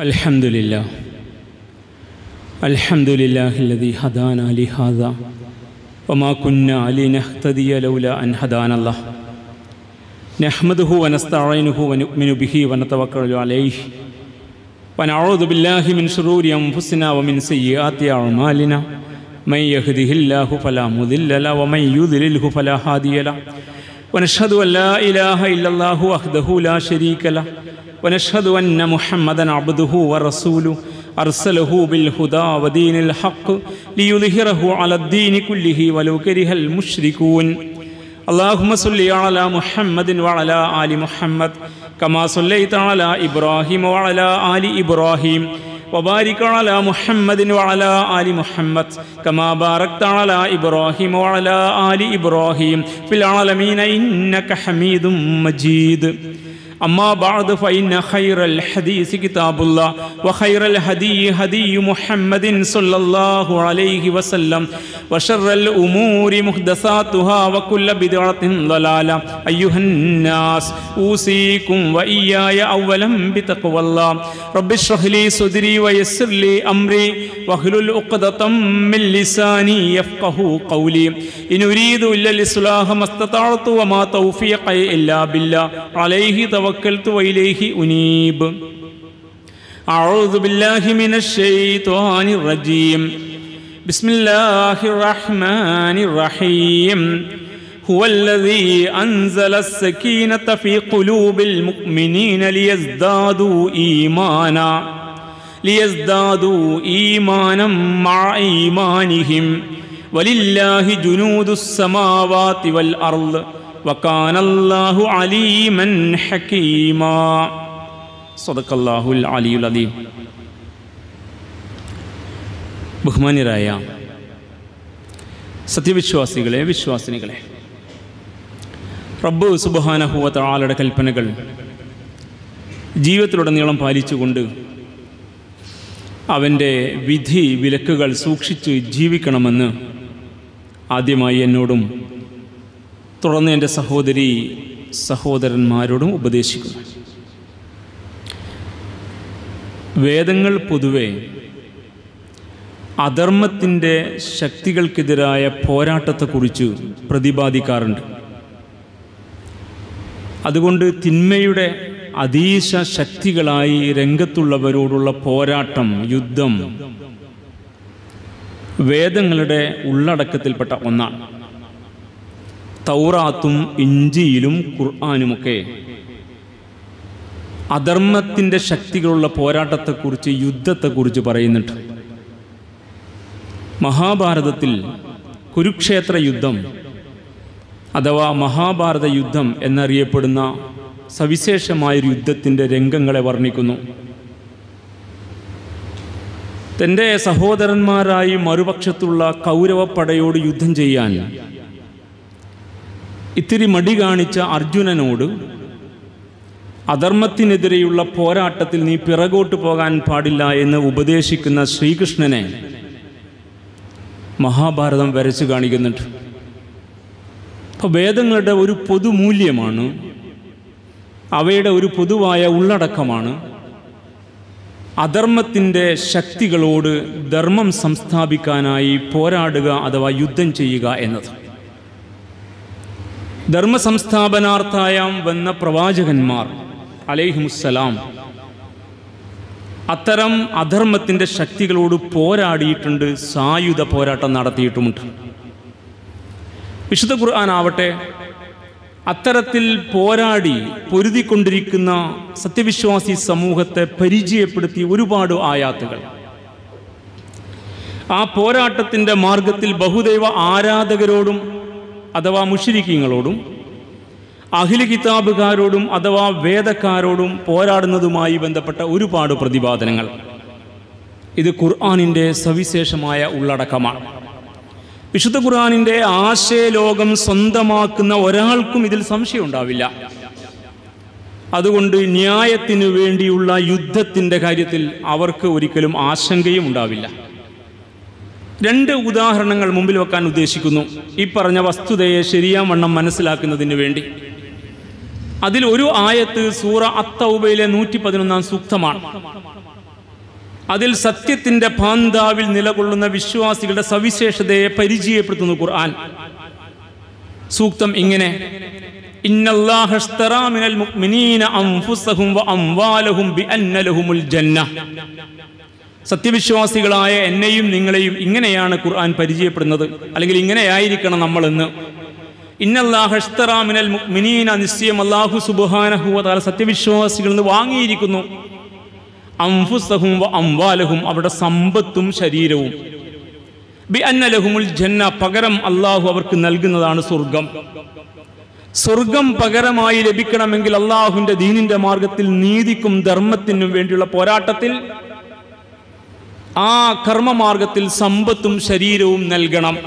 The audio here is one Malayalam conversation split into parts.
الحمد لله. الحمد لله الذي هدانا لهذا. وما كنا لنهتدي لولا أن هدانا الله. نحمده ونستعينه ونؤمن به ونتوكل عليه. ونعوذ بالله من شرور أنفسنا ومن سيئات أعمالنا. من يهده الله فلا مضل له ومن يضلله فلا هادي له. ونشهد أن لا إله إلا الله وحده لا شريك له. ونشهد أن محمدا عبده ورسوله أرسله بالهدى ودين الحق ليظهره على الدين كله ولو كره المشركون اللهم صل على محمد وعلى آل محمد كما صليت على إبراهيم وعلى آل إبراهيم وبارك على محمد وعلى آل محمد كما باركت على إبراهيم وعلى آل إبراهيم في العالمين إنك حميد مجيد أما بعد فإن خير الحديث كتاب الله وخير الهدي هدي محمد صلى الله عليه وسلم وشر الأمور محدثاتها وكل بدعة ضلالة. أيها الناس أوصيكم وإياي أولا بتقوى الله. رب اشرح لي صدري ويسر لي أمري واحلل عقدة من لساني يفقه قولي. إن أريد إلا الإصلاح ما استطعت وما توفيقي إلا بالله. عليه توكلت وإليه أنيب أعوذ بالله من الشيطان الرجيم بسم الله الرحمن الرحيم هو الذي أنزل السكينة في قلوب المؤمنين ليزدادوا إيمانا ليزدادوا إيمانا مع إيمانهم ولله جنود السماوات والأرض വക്കാനല്ലാഹു അലീമൻ അലിയുൽ അലീം ബഹുമാന്യരായ സത്യവിശ്വാസികളെ വിശ്വാസിനികളെ റബ്ബ് സുബാനഹുവത്ത ആളുടെ കൽപ്പനകൾ ജീവിതത്തിലുടനീളം പാലിച്ചുകൊണ്ട് അവന്റെ വിധി വിലക്കുകൾ സൂക്ഷിച്ച് ജീവിക്കണമെന്ന് ആദ്യമായി എന്നോടും തുടർന്ന് എന്റെ സഹോദരി സഹോദരന്മാരോടും ഉപദേശിക്കുന്നു. വേദങ്ങൾ പൊതുവെ അധർമ്മത്തിന്റെ ശക്തികൾക്കെതിരായ പോരാട്ടത്തെക്കുറിച്ച് പ്രതിപാദിക്കാറുണ്ട്. അതുകൊണ്ട് തിന്മയുടെ അതീശ ശക്തികളായി രംഗത്തുള്ളവരോടുള്ള പോരാട്ടം യുദ്ധം വേദങ്ങളുടെ ഉള്ളടക്കത്തിൽപ്പെട്ട ഒന്നാണ്. തൗറാത്തും ഇഞ്ചിയിലും ഖുർആാനുമൊക്കെ. അധർമ്മത്തിന്റെ ശക്തികളുള്ള പോരാട്ടത്തെക്കുറിച്ച് യുദ്ധത്തെക്കുറിച്ച് പറയുന്നുണ്ട്. മഹാഭാരതത്തിൽ കുരുക്ഷേത്ര യുദ്ധം അഥവാ മഹാഭാരത യുദ്ധം എന്നറിയപ്പെടുന്ന സവിശേഷമായൊരു യുദ്ധത്തിന്റെ രംഗങ്ങളെ വർണിക്കുന്നു. തന്റെ സഹോദരന്മാരായി മറുപക്ഷത്തുള്ള കൗരവപ്പടയോട് യുദ്ധം ചെയ്യാൻ ഇത്തിരി മടി കാണിച്ച അർജുനനോട് അധർമ്മത്തിനെതിരെയുള്ള പോരാട്ടത്തിൽ നീ പിറകോട്ട് പോകാൻ പാടില്ല എന്ന് ഉപദേശിക്കുന്ന ശ്രീകൃഷ്ണനെ മഹാഭാരതം വരച്ചു കാണിക്കുന്നുണ്ട്. അപ്പോൾ വേദങ്ങളുടെ ഒരു പൊതുമൂല്യമാണ് അവയുടെ ഒരു പൊതുവായ ഉള്ളടക്കമാണ് അധർമ്മത്തിന്റെ ശക്തികളോട് ധർമ്മം സംസ്ഥാപിക്കാനായി പോരാടുക അഥവാ യുദ്ധം ചെയ്യുക എന്നത്. ധർമ്മസംസ്ഥാപനാർത്ഥായം വന്ന പ്രവാചകന്മാർ അലൈഹിമുസ്സലാം. അത്തരം അധർമ്മത്തിന്റെ ശക്തികളോട് പോരാടിയിട്ടുണ്ട് സായുധ പോരാട്ടം നടത്തിയിട്ടുമുണ്ട്. വിശുദ്ധ ഖുർആൻ അത്തരത്തിൽ പോരാടി പൊരുതിക്കൊണ്ടിരിക്കുന്ന സത്യവിശ്വാസി സമൂഹത്തെ പരിചയപ്പെടുത്തി ഒരുപാട് ആയാത്തുകൾ. ആ പോരാട്ടത്തിന്റെ മാർഗത്തിൽ ബഹുദൈവ ആരാധകരോടും അഥവാ മുഷിരിക്കീങ്ങളോടും അഖില കിതാബുകാരോടും അഥവാ വേദക്കാരോടും പോരാടുന്നതുമായി ബന്ധപ്പെട്ട ഒരുപാട് പ്രതിപാദനങ്ങൾ. ഇത് ഖുർആാനിന്റെ സവിശേഷമായ ഉള്ളടക്കമാണ്. വിശുദ്ധ ഖുർആാനിന്റെ ആശയലോകം സ്വന്തമാക്കുന്ന ഒരാൾക്കും ഇതിൽ സംശയം ഉണ്ടാവില്ല അതുകൊണ്ട് ന്യായത്തിനു വേണ്ടിയുള്ള യുദ്ധത്തിന്റെ കാര്യത്തിൽ അവർക്ക് ഒരിക്കലും ആശങ്കയും ഉണ്ടാവില്ല. രണ്ട് ഉദാഹരണങ്ങൾ മുമ്പിൽ വെക്കാൻ ഉദ്ദേശിക്കുന്നു. ഈ പറഞ്ഞ വസ്തുതയെ ശരിയാവണ്ണം മനസ്സിലാക്കുന്നതിന് വേണ്ടി. അതിൽ ഒരു ആയത്ത് സൂറ അത്തൗബയിലെ നൂറ്റി പതിനൊന്നാം സൂക്തമാണ്. അതിൽ സത്യത്തിന്റെ ഭാന്താവിൽ നിലകൊള്ളുന്ന വിശ്വാസികളുടെ സവിശേഷതയെ പരിചയപ്പെടുത്തുന്നു ഖുർആൻ. സൂക്തം ഇങ്ങനെ ഇന്നല്ലാഹ മിനൽ മുഅ്മിനീന അൻഫുസഹും വഅംവാലഹും ബിഅന്ന ലഹുമുൽ ജന്ന. സത്യവിശ്വാസികളായ എന്നെയും നിങ്ങളെയും ഇങ്ങനെയാണ് ഖുർആൻ പരിചയപ്പെടുന്നത്. അല്ലെങ്കിൽ ഇങ്ങനെയായിരിക്കണം നമ്മളെന്ന്. ഇന്നല്ലാഹ്തറാമിനൽ മിനീന നിശ്ചയം അല്ലാഹു സുബ്ഹാനഹു വ തആല സത്യവിശ്വാസികളിൽ നിന്ന് വാങ്ങിയിരിക്കുന്നു. അംഫുസഹും അംവാലഹും അവരുടെ സമ്പത്തും ശരീരവും. ബി അന്നലഹുമുൽ ജന്ന പകരം അള്ളാഹു അവർക്ക് നൽകുന്നതാണ് സ്വർഗം സ്വർഗം പകരമായി ലഭിക്കണമെങ്കിൽ അള്ളാഹുവിന്റെ ദീനിന്റെ മാർഗത്തിൽ നീതിക്കും ധർമ്മത്തിനും വേണ്ടിയുള്ള പോരാട്ടത്തിൽ ആ കർമ്മമാർഗത്തിൽ സമ്പത്തും ശരീരവും നൽകണം.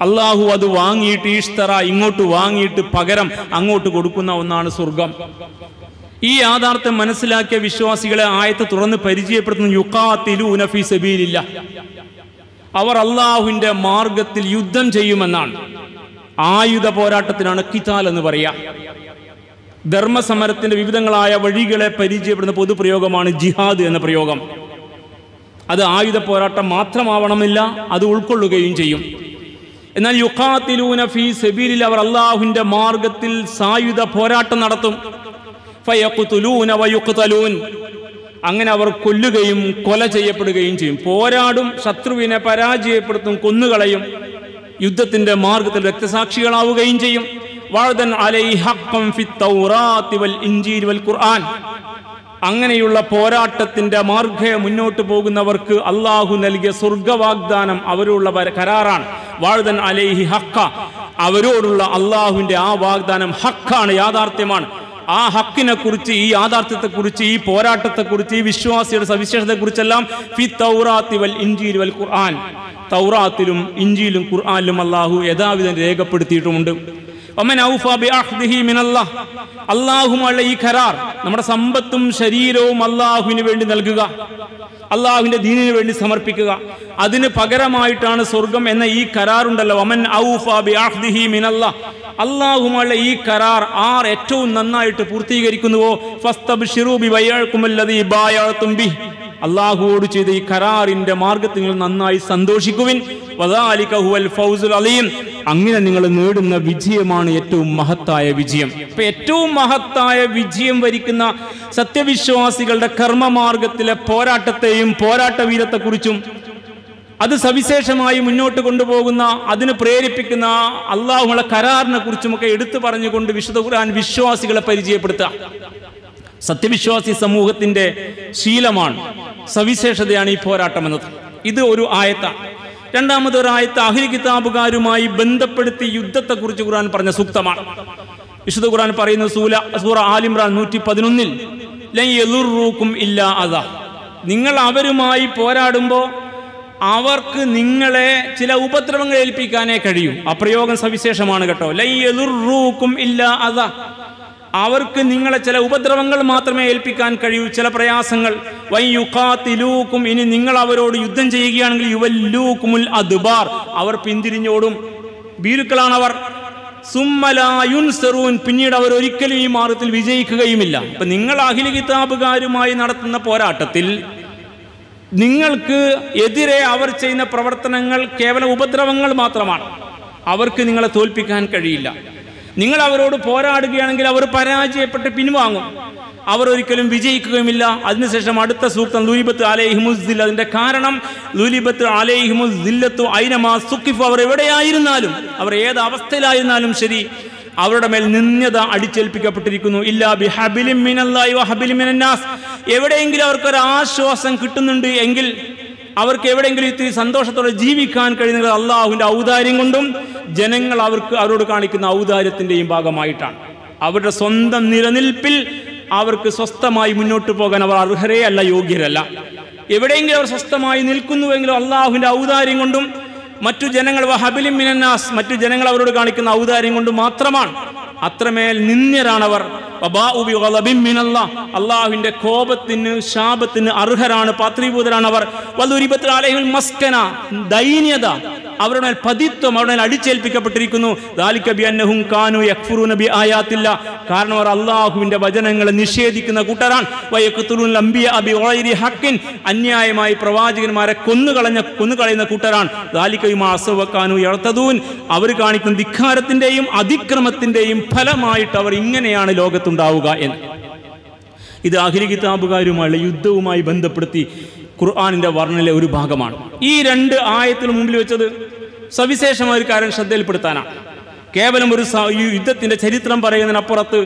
അള്ളാഹു അത് വാങ്ങിയിട്ട് ഈഷ്തറ ഇങ്ങോട്ട് വാങ്ങിയിട്ട് പകരം അങ്ങോട്ട് കൊടുക്കുന്ന ഒന്നാണ് സ്വർഗം. ഈ യാഥാർത്ഥ്യം മനസ്സിലാക്കിയ വിശ്വാസികളെ ആയത്ത് തുറന്ന് പരിചയപ്പെടുത്തുന്ന യുക്കാത്തിലു സബീലില്ല. അവർ അള്ളാഹുവിന്റെ മാർഗത്തിൽ യുദ്ധം ചെയ്യുമെന്നാണ്. ആയുധ പോരാട്ടത്തിനാണ് കിതാൽ എന്ന് പറയാ. ധർമ്മസമരത്തിന്റെ വിവിധങ്ങളായ വഴികളെ പരിചയപ്പെടുന്ന പൊതുപ്രയോഗമാണ് ജിഹാദ് എന്ന പ്രയോഗം. അത് ആയുധ പോരാട്ടം മാത്രമാവണമെന്നില്ല അത് ഉൾക്കൊള്ളുകയും ചെയ്യും. എന്നാൽ യുഖാത്തിലൂന ഫീ സബീലിൽ അവർ അള്ളാഹുവിന്റെ മാർഗത്തിൽ സായുധ പോരാട്ടം നടത്തും. അങ്ങനെ അവർ കൊല്ലുകയും കൊല ചെയ്യപ്പെടുകയും ചെയ്യും. പോരാടും ശത്രുവിനെ പരാജയപ്പെടുത്തും കൊന്നുകളയും യുദ്ധത്തിന്റെ മാർഗത്തിൽ രക്തസാക്ഷികളാവുകയും ചെയ്യും. വാഴതൻ അലൈ ഹക്കം ഫി തൗറാത്തി വൽ ഇൻജീൽ വൽ ഖുർആൻ. അങ്ങനെയുള്ള പോരാട്ടത്തിന്റെ മാർഗയെ മുന്നോട്ട് പോകുന്നവർക്ക് അള്ളാഹു നൽകിയ സ്വർഗവാഗ്ദാനം അവരുള്ള കരാറാണ്. വാഴുതൻ അലൈഹി ഹക്ക. അവരോടുള്ള അള്ളാഹുവിന്റെ ആ വാഗ്ദാനം ഹക്കാണ് യാഥാർത്ഥ്യമാണ്. ആ ഹക്കിനെ കുറിച്ച് ഈ യാഥാർത്ഥ്യത്തെ കുറിച്ച് ഈ പോരാട്ടത്തെ കുറിച്ച് ഈ വിശ്വാസിയുടെ സവിശേഷതയെ കുറിച്ചെല്ലാം ഫി തൗറാത്തി വൽ ഇഞ്ചീൽ വൽ ഖുർആൻ. തൗറാത്തിലും ഇഞ്ചിയിലും ഖുർആാനിലും അള്ളാഹു യഥാവിധം രേഖപ്പെടുത്തിയിട്ടുമുണ്ട്. അള്ളാഹുമുള്ള ഈ കരാർ. നമ്മുടെ സമ്പത്തും ശരീരവും അള്ളാഹുവിന് വേണ്ടി നൽകുക. അള്ളാഹുവിന്റെ ദീനിനു വേണ്ടി സമർപ്പിക്കുക. അതിന് പകരമായിട്ടാണ് സ്വർഗം എന്ന ഈ കരാറുണ്ടല്ലോ. ഉണ്ടല്ലോ അമൻ. അള്ളാഹുമുള്ള ഈ കരാർ ആർ ഏറ്റവും നന്നായിട്ട് പൂർത്തീകരിക്കുന്നുവോ? അള്ളാഹുവോട് ചെയ്ത ഈ കരാറിന്റെ മാർഗത്തിൽ നന്നായി സന്തോഷിക്കുവിൻ. അലീം. അങ്ങനെ നിങ്ങൾ നേടുന്ന വിജയമാണ് ഏറ്റവും മഹത്തായ വിജയം. ഇപ്പൊ ഏറ്റവും മഹത്തായ വിജയം വരിക്കുന്ന സത്യവിശ്വാസികളുടെ കർമ്മമാർഗത്തിലെ പോരാട്ടത്തെയും പോരാട്ട വീരത്തെക്കുറിച്ചും അത് സവിശേഷമായി മുന്നോട്ട് കൊണ്ടുപോകുന്ന അതിന് പ്രേരിപ്പിക്കുന്ന അള്ളാഹുള്ള കരാറിനെ കുറിച്ചുമൊക്കെ എടുത്തു പറഞ്ഞുകൊണ്ട് വിശുദ്ധ ഖുർആൻ വിശ്വാസികളെ പരിചയപ്പെടുത്തുക. സത്യവിശ്വാസി സമൂഹത്തിന്റെ ശീലമാണ് സവിശേഷതയാണ് ഈ പോരാട്ടം എന്നത് ഇത് ഒരു ആയത്ത രണ്ടാമത് ഒരായത്ത് കിതാബുകാരുമായി ബന്ധപ്പെടുത്തി യുദ്ധത്തെക്കുറിച്ച് ഖുർആൻ പറഞ്ഞ സൂക്തമാണ്. വിശുദ്ധ ഖുർആൻ പറയുന്ന സൂല സൂറ ആലിമ്രാൻ നൂറ്റി പതിനൊന്നിൽ ലൈറൂക്കും ഇല്ല അതാ നിങ്ങൾ അവരുമായി പോരാടുമ്പോൾ അവർക്ക് നിങ്ങളെ ചില ഉപദ്രവങ്ങൾ ഏൽപ്പിക്കാനേ കഴിയും. അപ്രയോഗം പ്രയോഗം സവിശേഷമാണ് കേട്ടോ. ലൈറൂക്കും ഇല്ല അതാ അവർക്ക് നിങ്ങളെ ചില ഉപദ്രവങ്ങൾ മാത്രമേ ഏൽപ്പിക്കാൻ കഴിയൂ ചില പ്രയാസങ്ങൾ. വൈയുഖാത്തിലൂക്കും ഇനി നിങ്ങൾ അവരോട് യുദ്ധം ചെയ്യുകയാണെങ്കിൽ യുവല്ലൂക്കുമുൽ അദ്ബാർ. അവർ പിന്തിരിഞ്ഞോടും. ഭീരുക്കളാണ് അവർ സുമ്മലായുൻസറൂൻ പിന്നീട് അവർ ഒരിക്കലും ഈ മാർഗത്തിൽ വിജയിക്കുകയുമില്ല. അപ്പൊ നിങ്ങൾ അഖില കിതാബുകാരുമായി നടത്തുന്ന പോരാട്ടത്തിൽ നിങ്ങൾക്ക് എതിരെ അവർ ചെയ്യുന്ന പ്രവർത്തനങ്ങൾ കേവലം ഉപദ്രവങ്ങൾ മാത്രമാണ്. അവർക്ക് നിങ്ങളെ തോൽപ്പിക്കാൻ കഴിയില്ല. നിങ്ങൾ അവരോട് പോരാടുകയാണെങ്കിൽ അവർ പരാജയപ്പെട്ട് പിൻവാങ്ങും. അവർ ഒരിക്കലും വിജയിക്കുകയുമില്ല. അതിനുശേഷം അടുത്ത സൂക്തം ലൂലിബത്ത് അലൈഹിമുസിൽ അതിന്റെ കാരണം ലൂലിബത്ത് അലൈഹിമുസില്ലത്തു ഐനമാ സുക്കിഫ് അവർ എവിടെയായിരുന്നാലും അവർ ഏത് അവസ്ഥയിലായിരുന്നാലും ശരി അവരുടെ മേൽ നിന്ദ്യത അടിച്ചേൽപ്പിക്കപ്പെട്ടിരിക്കുന്നു. ഇല്ലാ ബി ഹബിലിം മിനല്ലാഹി വ ഹബിലിം മിനന്നാസ്. എവിടെയെങ്കിലും അവർക്കൊരു ആശ്വാസം കിട്ടുന്നുണ്ട് എങ്കിൽ അവർക്ക് എവിടെയെങ്കിലും ഇത്തിരി സന്തോഷത്തോടെ ജീവിക്കാൻ കഴിയുന്നത് അള്ളാഹുവിന്റെ ഔദാര്യം കൊണ്ടും ജനങ്ങൾ അവർക്ക് അവരോട് കാണിക്കുന്ന ഔദാര്യത്തിന്റെയും ഭാഗമായിട്ടാണ്. അവരുടെ സ്വന്തം നിലനിൽപ്പിൽ അവർക്ക് സ്വസ്ഥമായി മുന്നോട്ട് പോകാൻ അവർ അർഹരേ അല്ല യോഗ്യരല്ല. എവിടെയെങ്കിലും അവർ സ്വസ്ഥമായി നിൽക്കുന്നുവെങ്കിലും അള്ളാഹുവിന്റെ ഔദാര്യം കൊണ്ടും മറ്റു ജനങ്ങൾ വഹബിലിം മിനന്നാസ് മറ്റു ജനങ്ങൾ അവരോട് കാണിക്കുന്ന ഔദാര്യം കൊണ്ട് മാത്രമാണ്. അത്രമേൽ നിന്ദ്യരാണവർ. അള്ളാഹുവിന്റെ കോപത്തിന് ശാപത്തിന് അർഹരാണ് പാത്രീഭൂതരാണ് അവർ. മസ്കന ദൈന്യത അവരുടെ പതിത്വം അവരുടെ അടിച്ചേൽപ്പിക്കപ്പെട്ടിരിക്കുന്നു. കാരണം അവർ അള്ളാഹുവിന്റെ വചനങ്ങളെ നിഷേധിക്കുന്ന കൂട്ടരാണ്. അന്യായമായി പ്രവാചകന്മാരെ കൊന്നുകളഞ്ഞ കൊന്നുകളയുന്ന കൂട്ടരാണ്. ദാലികയുമാ അസവക്കാനു യർത്തദൂൻ. അവർ കാണിക്കുന്ന ധിക്കാരത്തിന്റെയും അതിക്രമത്തിന്റെയും ഫലമായിട്ട് അവർ ഇങ്ങനെയാണ് ലോകത്തുണ്ടാവുക എന്ന്. ഇത് അഖില കിതാബുകാരുമായുള്ള യുദ്ധവുമായി ബന്ധപ്പെടുത്തി ഖുർആാനിന്റെ വർണയിലെ ഒരു ഭാഗമാണ്. ഈ രണ്ട് ആയത്തിന് മുമ്പിൽ വെച്ചത് സവിശേഷമായ ഒരു കാര്യം ശ്രദ്ധയിൽപ്പെടുത്താനാണ്. കേവലം ഒരു യുദ്ധത്തിന്റെ ചരിത്രം പറയുന്നതിനപ്പുറത്ത്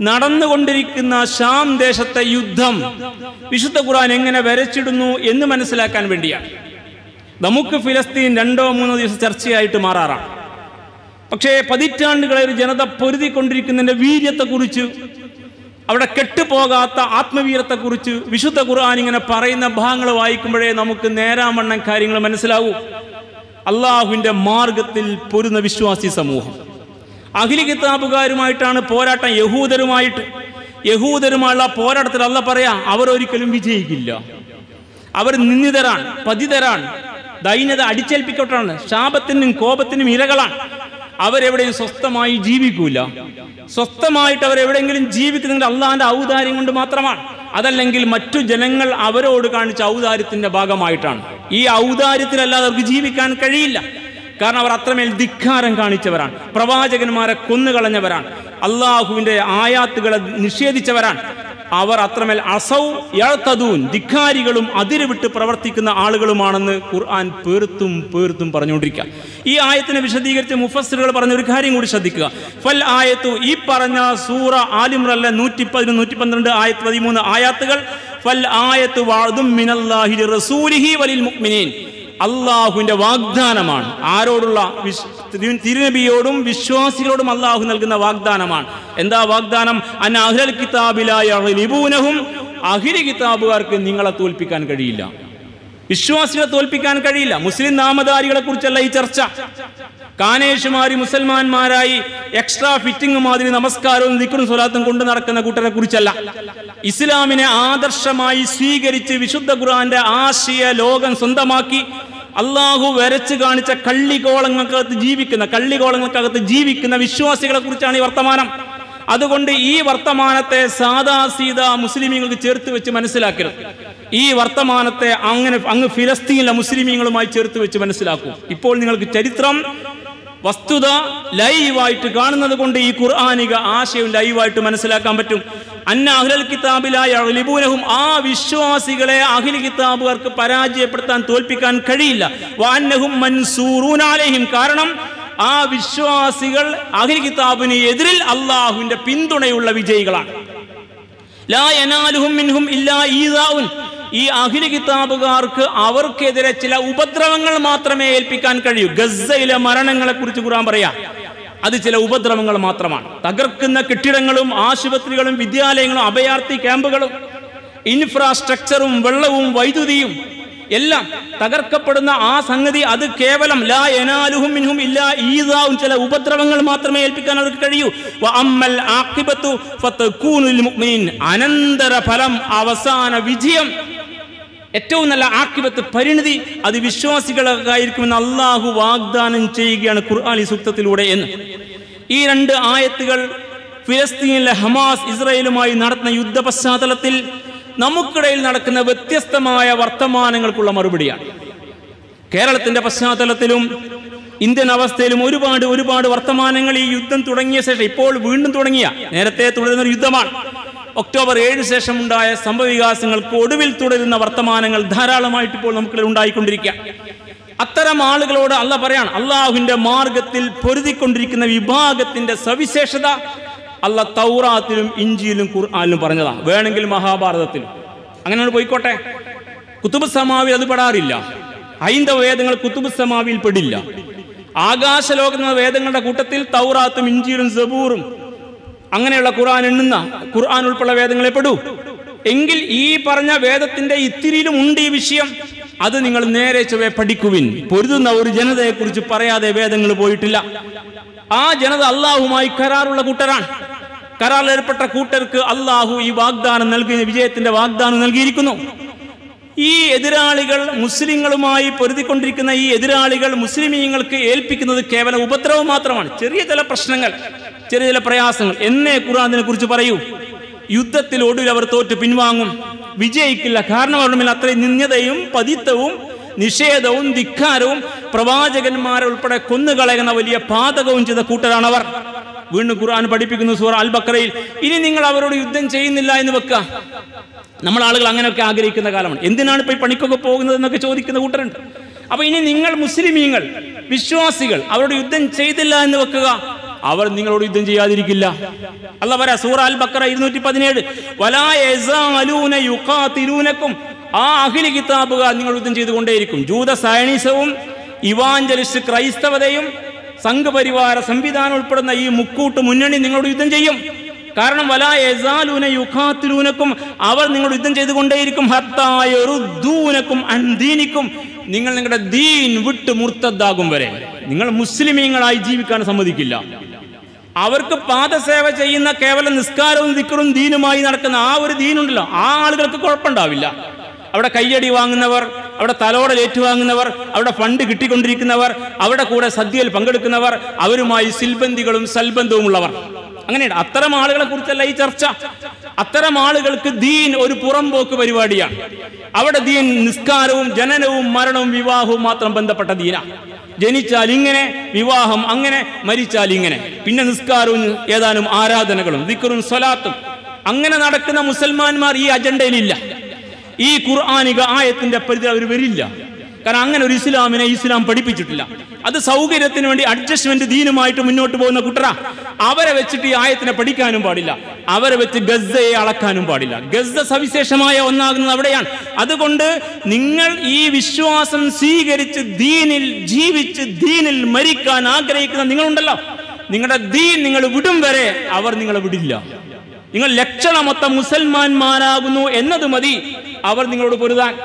നടന്നുകൊണ്ടിരിക്കുന്ന ഷാം ദേശത്തെ യുദ്ധം വിശുദ്ധ ഖുർആൻ എങ്ങനെ വരച്ചിടുന്നു എന്ന് മനസ്സിലാക്കാൻ വേണ്ടിയാണ്. നമുക്ക് ഫിലസ്തീൻ രണ്ടോ മൂന്നോ ദിവസം ചർച്ചയായിട്ട് മാറാറാണ്. പക്ഷേ പതിറ്റാണ്ടുകളെ ഒരു ജനത പൊരുതിക്കൊണ്ടിരിക്കുന്നതിന്റെ വീര്യത്തെക്കുറിച്ച് അവിടെ കെട്ടുപോകാത്ത ആത്മവീരത്തെക്കുറിച്ച് വിശുദ്ധ ഖുർആൻ ഇങ്ങനെ പറയുന്ന ഭാഗങ്ങൾ വായിക്കുമ്പോഴേ നമുക്ക് നേരാമണ്ണം കാര്യങ്ങൾ മനസ്സിലാവൂ അള്ളാഹുവിന്റെ മാർഗത്തിൽ പൊരുന്ന വിശ്വാസി സമൂഹം. അഖിലി കിതാബുകാരുമായിട്ടാണ് പോരാട്ടം. യഹൂദരുമായിട്ട് യഹൂദരുമായുള്ള പോരാട്ടത്തിൽ അല്ല പറയാ അവരൊരിക്കലും വിജയിക്കില്ല. അവർ നിന്ദിതരാണ് പതിതരാണ് ദൈന്യത അടിച്ചേൽപ്പിക്കപ്പെട്ടാണ് ശാപത്തിനും കോപത്തിനും ഇരകളാണ്. അവരെവിടെയും സ്വസ്ഥമായി ജീവിക്കൂല. സ്വസ്ഥമായിട്ട് അവർ എവിടെയെങ്കിലും ജീവിക്കുന്നെങ്കിൽ അള്ളാഹിന്റെ ഔദാര്യം കൊണ്ട് മാത്രമാണ്. അതല്ലെങ്കിൽ മറ്റു ജനങ്ങൾ അവരോട് കാണിച്ച ഔദാര്യത്തിന്റെ ഭാഗമായിട്ടാണ്. ഈ ഔദാര്യത്തിലല്ലാതെ അവർക്ക് ജീവിക്കാൻ കഴിയില്ല. കാരണം അവർ അത്രമേൽ ധിക്കാരം കാണിച്ചവരാണ്. പ്രവാചകന്മാരെ കൊന്നുകളഞ്ഞവരാണ്. അള്ളാഹുവിന്റെ ആയാത്തുകളെ നിഷേധിച്ചവരാണ്. അവർ അത്രമേൽ അസൗ യഴത്തതൂൻ ധിക്കാരികളും അതിരുവിട്ട് പ്രവർത്തിക്കുന്ന ആളുകളുമാണെന്ന് ഖുർആൻ പേർത്തും പേർത്തും പറഞ്ഞുകൊണ്ടിരിക്കുക. ഈ ആയത്തിനെ വിശദീകരിച്ച് മുഫസ്സിറുകൾ പറഞ്ഞ ഒരു കാര്യം കൂടി ശ്രദ്ധിക്കുക. ഫൽ ആയത്തു ഈ പറഞ്ഞ സൂറ ആലിമ്രല്ല നൂറ്റി പതിനൊന്ന് നൂറ്റി പന്ത്രണ്ട് ആയത്ത് പതിമൂന്ന് ആയാത്തുകൾ ഫൽ ആയത്ത് വാഴും മിനല്ലാഹി റസൂലിഹി വലിൽ മുഅ്മിനീൻ. അള്ളാഹുവിന്റെ വാഗ്ദാനമാണ്. ആരോടുള്ള തിരുനബിയോടും വിശ്വാസികളോടും അള്ളാഹു നൽകുന്ന വാഗ്ദാനമാണ്. എന്താ വാഗ്ദാനം? അൻ അഹ്ലൽ കിതാബിലായ ലിബൂനഹും അഹിരി കിതാബുകാർക്ക് നിങ്ങളെ തോൽപ്പിക്കാൻ കഴിയില്ല. വിശ്വാസികളെ തോൽപ്പിക്കാൻ കഴിയില്ല. മുസ്ലിം നാമധാരികളെ കുറിച്ചല്ല ഈ ചർച്ച. കാനേഷുമാരി മുസൽമാന്മാരായി എക്സ്ട്രാ ഫിറ്റിംഗ് മാതിരി നമസ്കാരവും ദിക്കറും സ്വലാത്തും കൊണ്ട് നടക്കുന്ന കൂട്ടരെ കുറിച്ചല്ല. ഇസ്ലാമിനെ ആദർശമായി സ്വീകരിച്ച് വിശുദ്ധ ഖുർആന്റെ ആശയ ലോകം സ്വന്തമാക്കി അള്ളാഹു വരച്ച് കാണിച്ച കള്ളികോളങ്ങൾക്കകത്ത് ജീവിക്കുന്ന കള്ളികോളങ്ങൾക്കകത്ത് ജീവിക്കുന്ന വിശ്വാസികളെ കുറിച്ചാണ് ഈ വർത്തമാനം. അതുകൊണ്ട് ഈ വർത്തമാനത്തെ സാദാ സീതാ മുസ്ലിമീങ്ങൾക്ക് ചേർത്ത് വെച്ച് മനസ്സിലാക്കരുത്. ഈ വർത്തമാനത്തെ അങ്ങനെ അങ്ങ് ഫിലസ്തീനിലെ മുസ്ലിമീങ്ങളുമായി ചേർത്ത് വെച്ച് മനസ്സിലാക്കൂ. ഇപ്പോൾ നിങ്ങൾക്ക് ചരിത്രം വസ്തുത ലൈവായിട്ട് കാണുന്നത് കൊണ്ട് ഈ ഖുർആാനിക ആശയം ലൈവായിട്ട് മനസ്സിലാക്കാൻ പറ്റും. അന്ന അഹ്ലൽ കിതാബിലായ ലിബൂനഹും ആ വിശ്വാസികളെ അഖിൽ കിതാബുകാർക്ക് പരാജയപ്പെടുത്താൻ തോൽപ്പിക്കാൻ കഴിയില്ല. വാന്നഹും മൻസൂറൂനാലേഹിം കാരണം ആ വിശ്വാസികൾ അഖിൽ കിതാബിന് എതിരിൽ അള്ളാഹുവിന്റെ പിന്തുണയുള്ള വിജയികളാണ് ലാ യനാലുഹും മിൻഹും ഇല്ലാ ഈദാഉൻ ഈ അഖില കിതാബുകാർക്ക് അവർക്കെതിരെ ചില ഉപദ്രവങ്ങൾ മാത്രമേ ഏൽപ്പിക്കാൻ കഴിയൂ. ഗസയിലെ മരണങ്ങളെ കുറിച്ച് കുറാൻ പറയാ. അത് ചില ഉപദ്രവങ്ങൾ മാത്രമാണ്. തകർക്കുന്ന കെട്ടിടങ്ങളും ആശുപത്രികളും വിദ്യാലയങ്ങളും അഭയാർത്ഥി ക്യാമ്പുകളും ഇൻഫ്രാസ്ട്രക്ചറും വെള്ളവും വൈദ്യുതിയും എല്ലാം തകർക്കപ്പെടുന്ന ആ സംഗതി അത് കേവലം ലാ എനാലുഹും മിൻഹും ഇല്ലാ ഈദാവും ചില ഉപദ്രവങ്ങൾ മാത്രമേ ഏൽപ്പിക്കാൻ അവർക്ക് കഴിയൂ. അമ്മൽ മുഅ്മിനീൻ. അനന്തര ഫലം അവസാന വിജയം. ഏറ്റവും നല്ല ആക്കിബത്ത് പരിണിതി അത് വിശ്വാസികളായിരിക്കുമെന്ന് അള്ളാഹു വാഗ്ദാനം ചെയ്യുകയാണ് ഖുർആനി സൂക്തത്തിലൂടെ എന്ന്. ഈ രണ്ട് ആയത്തുകൾ ഫിലസ്തീനിലെ ഹമാസ് ഇസ്രയേലുമായി നടത്തുന്ന യുദ്ധ പശ്ചാത്തലത്തിൽ നമുക്കിടയിൽ നടക്കുന്ന വ്യത്യസ്തമായ വർത്തമാനങ്ങൾക്കുള്ള മറുപടിയാണ്. കേരളത്തിന്റെ പശ്ചാത്തലത്തിലും ഇന്ത്യൻ അവസ്ഥയിലും ഒരുപാട് ഒരുപാട് വർത്തമാനങ്ങൾ ഈ യുദ്ധം തുടങ്ങിയ ശേഷം ഇപ്പോൾ വീണ്ടും തുടങ്ങിയ നേരത്തെ തുടരുന്ന ഒരു യുദ്ധമാണ്. ഒക്ടോബർ ഏഴ് ശേഷം ഉണ്ടായ സംഭവവികാസങ്ങൾക്ക് ഒടുവിൽ തുടരുന്ന വർത്തമാനങ്ങൾ ധാരാളമായിട്ട് ഇപ്പോൾ നമുക്ക് ഉണ്ടായിക്കൊണ്ടിരിക്കുക. അത്തരം ആളുകളോട് അല്ല പറയാണ് അള്ളാഹുവിന്റെ മാർഗത്തിൽ പൊരുതിക്കൊണ്ടിരിക്കുന്ന വിഭാഗത്തിന്റെ സവിശേഷത അല്ല തൗറാത്തിലും ഇഞ്ചിയിലും ഖുർആാനിലും പറഞ്ഞതാണ്. വേണമെങ്കിൽ മഹാഭാരതത്തിൽ. അങ്ങനെയാണ് പോയിക്കോട്ടെ. കുത്തുബ് സമാവിൽ അത് പെടാറില്ല. ഹൈന്ദവ വേദങ്ങൾ കുത്തുബ് സമാവിൽ പെടില്ല. ആകാശലോക വേദങ്ങളുടെ കൂട്ടത്തിൽ തൗറാത്തും ഇഞ്ചിയിലും സബൂറും അങ്ങനെയുള്ള ഖുർആൻ എണ്ണുന്ന ഖുർആൻ ഉൾപ്പെടെ വേദങ്ങളെ പെടൂ. എങ്കിൽ ഈ പറഞ്ഞ വേദത്തിന്റെ ഇത്തിരിയിലും ഉണ്ട് ഈ വിഷയം. അത് നിങ്ങൾ നേരെ ചൊവ്വെ പഠിക്കുവിൻ. പൊരുതുന്ന ഒരു ജനതയെ കുറിച്ച് പറയാതെ വേദങ്ങൾ പോയിട്ടില്ല. ആ ജനത അള്ളാഹുമായി കരാറുള്ള കൂട്ടരാണ്. കരാറിൽ ഏർപ്പെട്ട കൂട്ടർക്ക് അള്ളാഹു ഈ വാഗ്ദാനം നൽകി വിജയത്തിന്റെ വാഗ്ദാനം നൽകിയിരിക്കുന്നു. ഈ എതിരാളികൾ മുസ്ലിങ്ങളുമായി പൊരുതിക്കൊണ്ടിരിക്കുന്ന ഈ എതിരാളികൾ മുസ്ലിമീങ്ങൾക്ക് ഏൽപ്പിക്കുന്നത് കേവലം ഉപദ്രവം മാത്രമാണ്. ചെറിയ ചില പ്രശ്നങ്ങൾ ചെറിയ ചില പ്രയാസങ്ങൾ. എന്നേ ഖുറാനിനെ കുറിച്ച് പറയൂ. യുദ്ധത്തിൽ ഒടുവിൽ അവർ തോറ്റ് പിൻവാങ്ങും. വിജയിക്കില്ല. കാരണം അവരുടെ മേൽ അത്രയും നിന്ദ്യതയും പതിത്തവും നിഷേധവും ധിക്കാരവും പ്രവാചകന്മാരെ ഉൾപ്പെടെ കൊന്നുകളയുന്ന വലിയ പാതകവും ചെയ്ത കൂട്ടരാണവർ. വീണ്ടും ഖുർആൻ പഠിപ്പിക്കുന്നു സൂറ അൽ ബക്രയിൽ ഇനി നിങ്ങൾ അവരോട് യുദ്ധം ചെയ്യുന്നില്ല എന്ന് വെക്കുക. നമ്മൾ ആളുകൾ അങ്ങനെയൊക്കെ ആഗ്രഹിക്കുന്ന കാലമാണ്. എന്തിനാണ് ഇപ്പോൾ ഈ പണിക്കൊക്കെ പോകുന്നത് എന്നൊക്കെ ചോദിക്കുന്ന കൂട്ടരുണ്ട്. അപ്പൊ ഇനി നിങ്ങൾ മുസ്ലിമീങ്ങൾ വിശ്വാസികൾ അവരോട് യുദ്ധം ചെയ്തില്ല എന്ന് വെക്കുക. അവർ നിങ്ങളോട് യുദ്ധം ചെയ്യാതിരിക്കില്ല. അല്ല പറ സൂറ അൽ ബക്കറ ഇരുന്നൂറ്റി പതിനേഴ് ആ അഖിലി കിതാബുകാർ നിങ്ങൾ യുദ്ധം ചെയ്തുകൊണ്ടേയിരിക്കും. ജൂത സയനിസവും ഇവാഞ്ചലിസ്റ്റ് ക്രൈസ്തവതയും സംഘപരിവാര സംവിധാനം ഉൾപ്പെടുന്ന ഈ മുക്കൂട്ട് മുന്നണി നിങ്ങളോട് യുദ്ധം ചെയ്യും. കാരണം വല എസാലൂന യുഖാത്തിലൂനക്കും അവർ നിങ്ങളോട് യുദ്ധം ചെയ്തുകൊണ്ടേയിരിക്കും. ഹത്തായൊരുദൂനക്കും അൻദീനിക്കും നിങ്ങൾ നിങ്ങളുടെ ദീൻ വിട്ട് മുർത്തദ്ദാകും വരെ. നിങ്ങൾ മുസ്ലിമീങ്ങളായി ജീവിക്കാൻ സമ്മതിക്കില്ല. അവർക്ക് പാദസേവ ചെയ്യുന്ന കേവലം നിസ്കാരവും ദിക്കറും ദീനുമായി നടക്കുന്ന ആ ഒരു ദീനുണ്ടല്ലോ. ആ ആളുകൾക്ക് കുഴപ്പമുണ്ടാവില്ല. അവിടെ കയ്യടി വാങ്ങുന്നവർ അവിടെ തലോടൽ ഏറ്റുവാങ്ങുന്നവർ അവിടെ ഫണ്ട് കിട്ടിക്കൊണ്ടിരിക്കുന്നവർ അവിടെ കൂടെ സദ്യയിൽ പങ്കെടുക്കുന്നവർ അവരുമായി സിൽബന്ധികളും സൽബന്ധവുമുള്ളവർ. അങ്ങനെയാണ്. അത്തരം ആളുകളെ കുറിച്ചല്ല ഈ ചർച്ച. അത്തരം ആളുകൾക്ക് ദീൻ ഒരു പുറംപോക്ക് പരിപാടിയാണ്. അവിടെ ദീൻ നിസ്കാരവും ജനനവും മരണവും വിവാഹവും മാത്രം ബന്ധപ്പെട്ട ദീന. ജനിച്ചാൽ ഇങ്ങനെ വിവാഹം അങ്ങനെ മരിച്ചാൽ ഇങ്ങനെ. പിന്നെ നിസ്കാരവും ഏതാനും ആരാധനകളും ദിക്കറും സ്വലാത്തും. അങ്ങനെ നടക്കുന്ന മുസൽമാന്മാർ ഈ അജണ്ടയിലില്ല. ഈ ഖുർആാനിക ആയത്തിന്റെ പരിധി അവർ വരില്ല. കാരണം അങ്ങനെ ഒരു ഇസ്ലാമിനെ ഇസ്ലാം പഠിപ്പിച്ചിട്ടില്ല. അത് സൗകര്യത്തിന് വേണ്ടി അഡ്ജസ്റ്റ്മെന്റ് ദീനുമായിട്ട് മുന്നോട്ട് പോകുന്ന കുട്ടറ. അവരെ വെച്ചിട്ട് ഈ ആയത്തിനെ പഠിക്കാനും പാടില്ല. അവരെ വെച്ച് ഗസ്സയെ അളക്കാനും പാടില്ല. ഗസ സവിശേഷമായ ഒന്നാകുന്നത് അവിടെയാണ്. അതുകൊണ്ട് നിങ്ങൾ ഈ വിശ്വാസം സ്വീകരിച്ച് ദീനിൽ ജീവിച്ച് ദീനിൽ മരിക്കാൻ ആഗ്രഹിക്കുന്ന നിങ്ങളുണ്ടല്ലോ. നിങ്ങളുടെ ദീൻ നിങ്ങൾ വിടും വരെ അവർ നിങ്ങളെ വിടില്ല. നിങ്ങൾ ലക്ഷണമൊത്ത മുസൽമാന്മാരാകുന്നു എന്നത് മതി. അവർ നിങ്ങളോട് പൊരുതാൻ.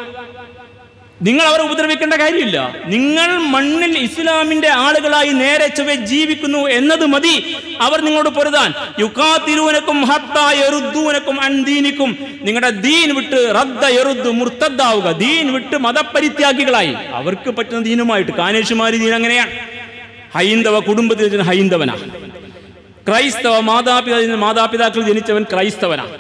നിങ്ങൾ അവരെ ഉപദ്രവിക്കേണ്ട കാര്യമില്ല. നിങ്ങൾ മണ്ണിൽ ഇസ്ലാമിന്റെ ആളുകളായി നേരെ ചൊവ്വെ ജീവിക്കുന്നു എന്നത് മതി. അവർ നിങ്ങളോട് പൊരുതാൻ. യുക്കാതിരൂനക്കും ഹത്തായറുദ്ദൂനക്കും അൻദീനിക്കും നിങ്ങളുടെ ദീൻ വിട്ട് റദ്ദ എറുദ്ദു മുർത്തദ്ദാവുക. ദീൻ വിട്ട് മതപരിത്യാഗികളായി. അവർക്ക് പറ്റുന്ന ദീനുമായിട്ട്. കാനേഷുമാരി ദീൻ അങ്ങനെയാണ്. ഹൈന്ദവ കുടുംബത്തിൽ ഹൈന്ദവനാണ്. ഹൈന്ദവനാ ക്രൈസ്തവ മാതാപിതാ മാതാപിതാക്കൾ ജനിച്ചവൻ ക്രൈസ്തവനാണ്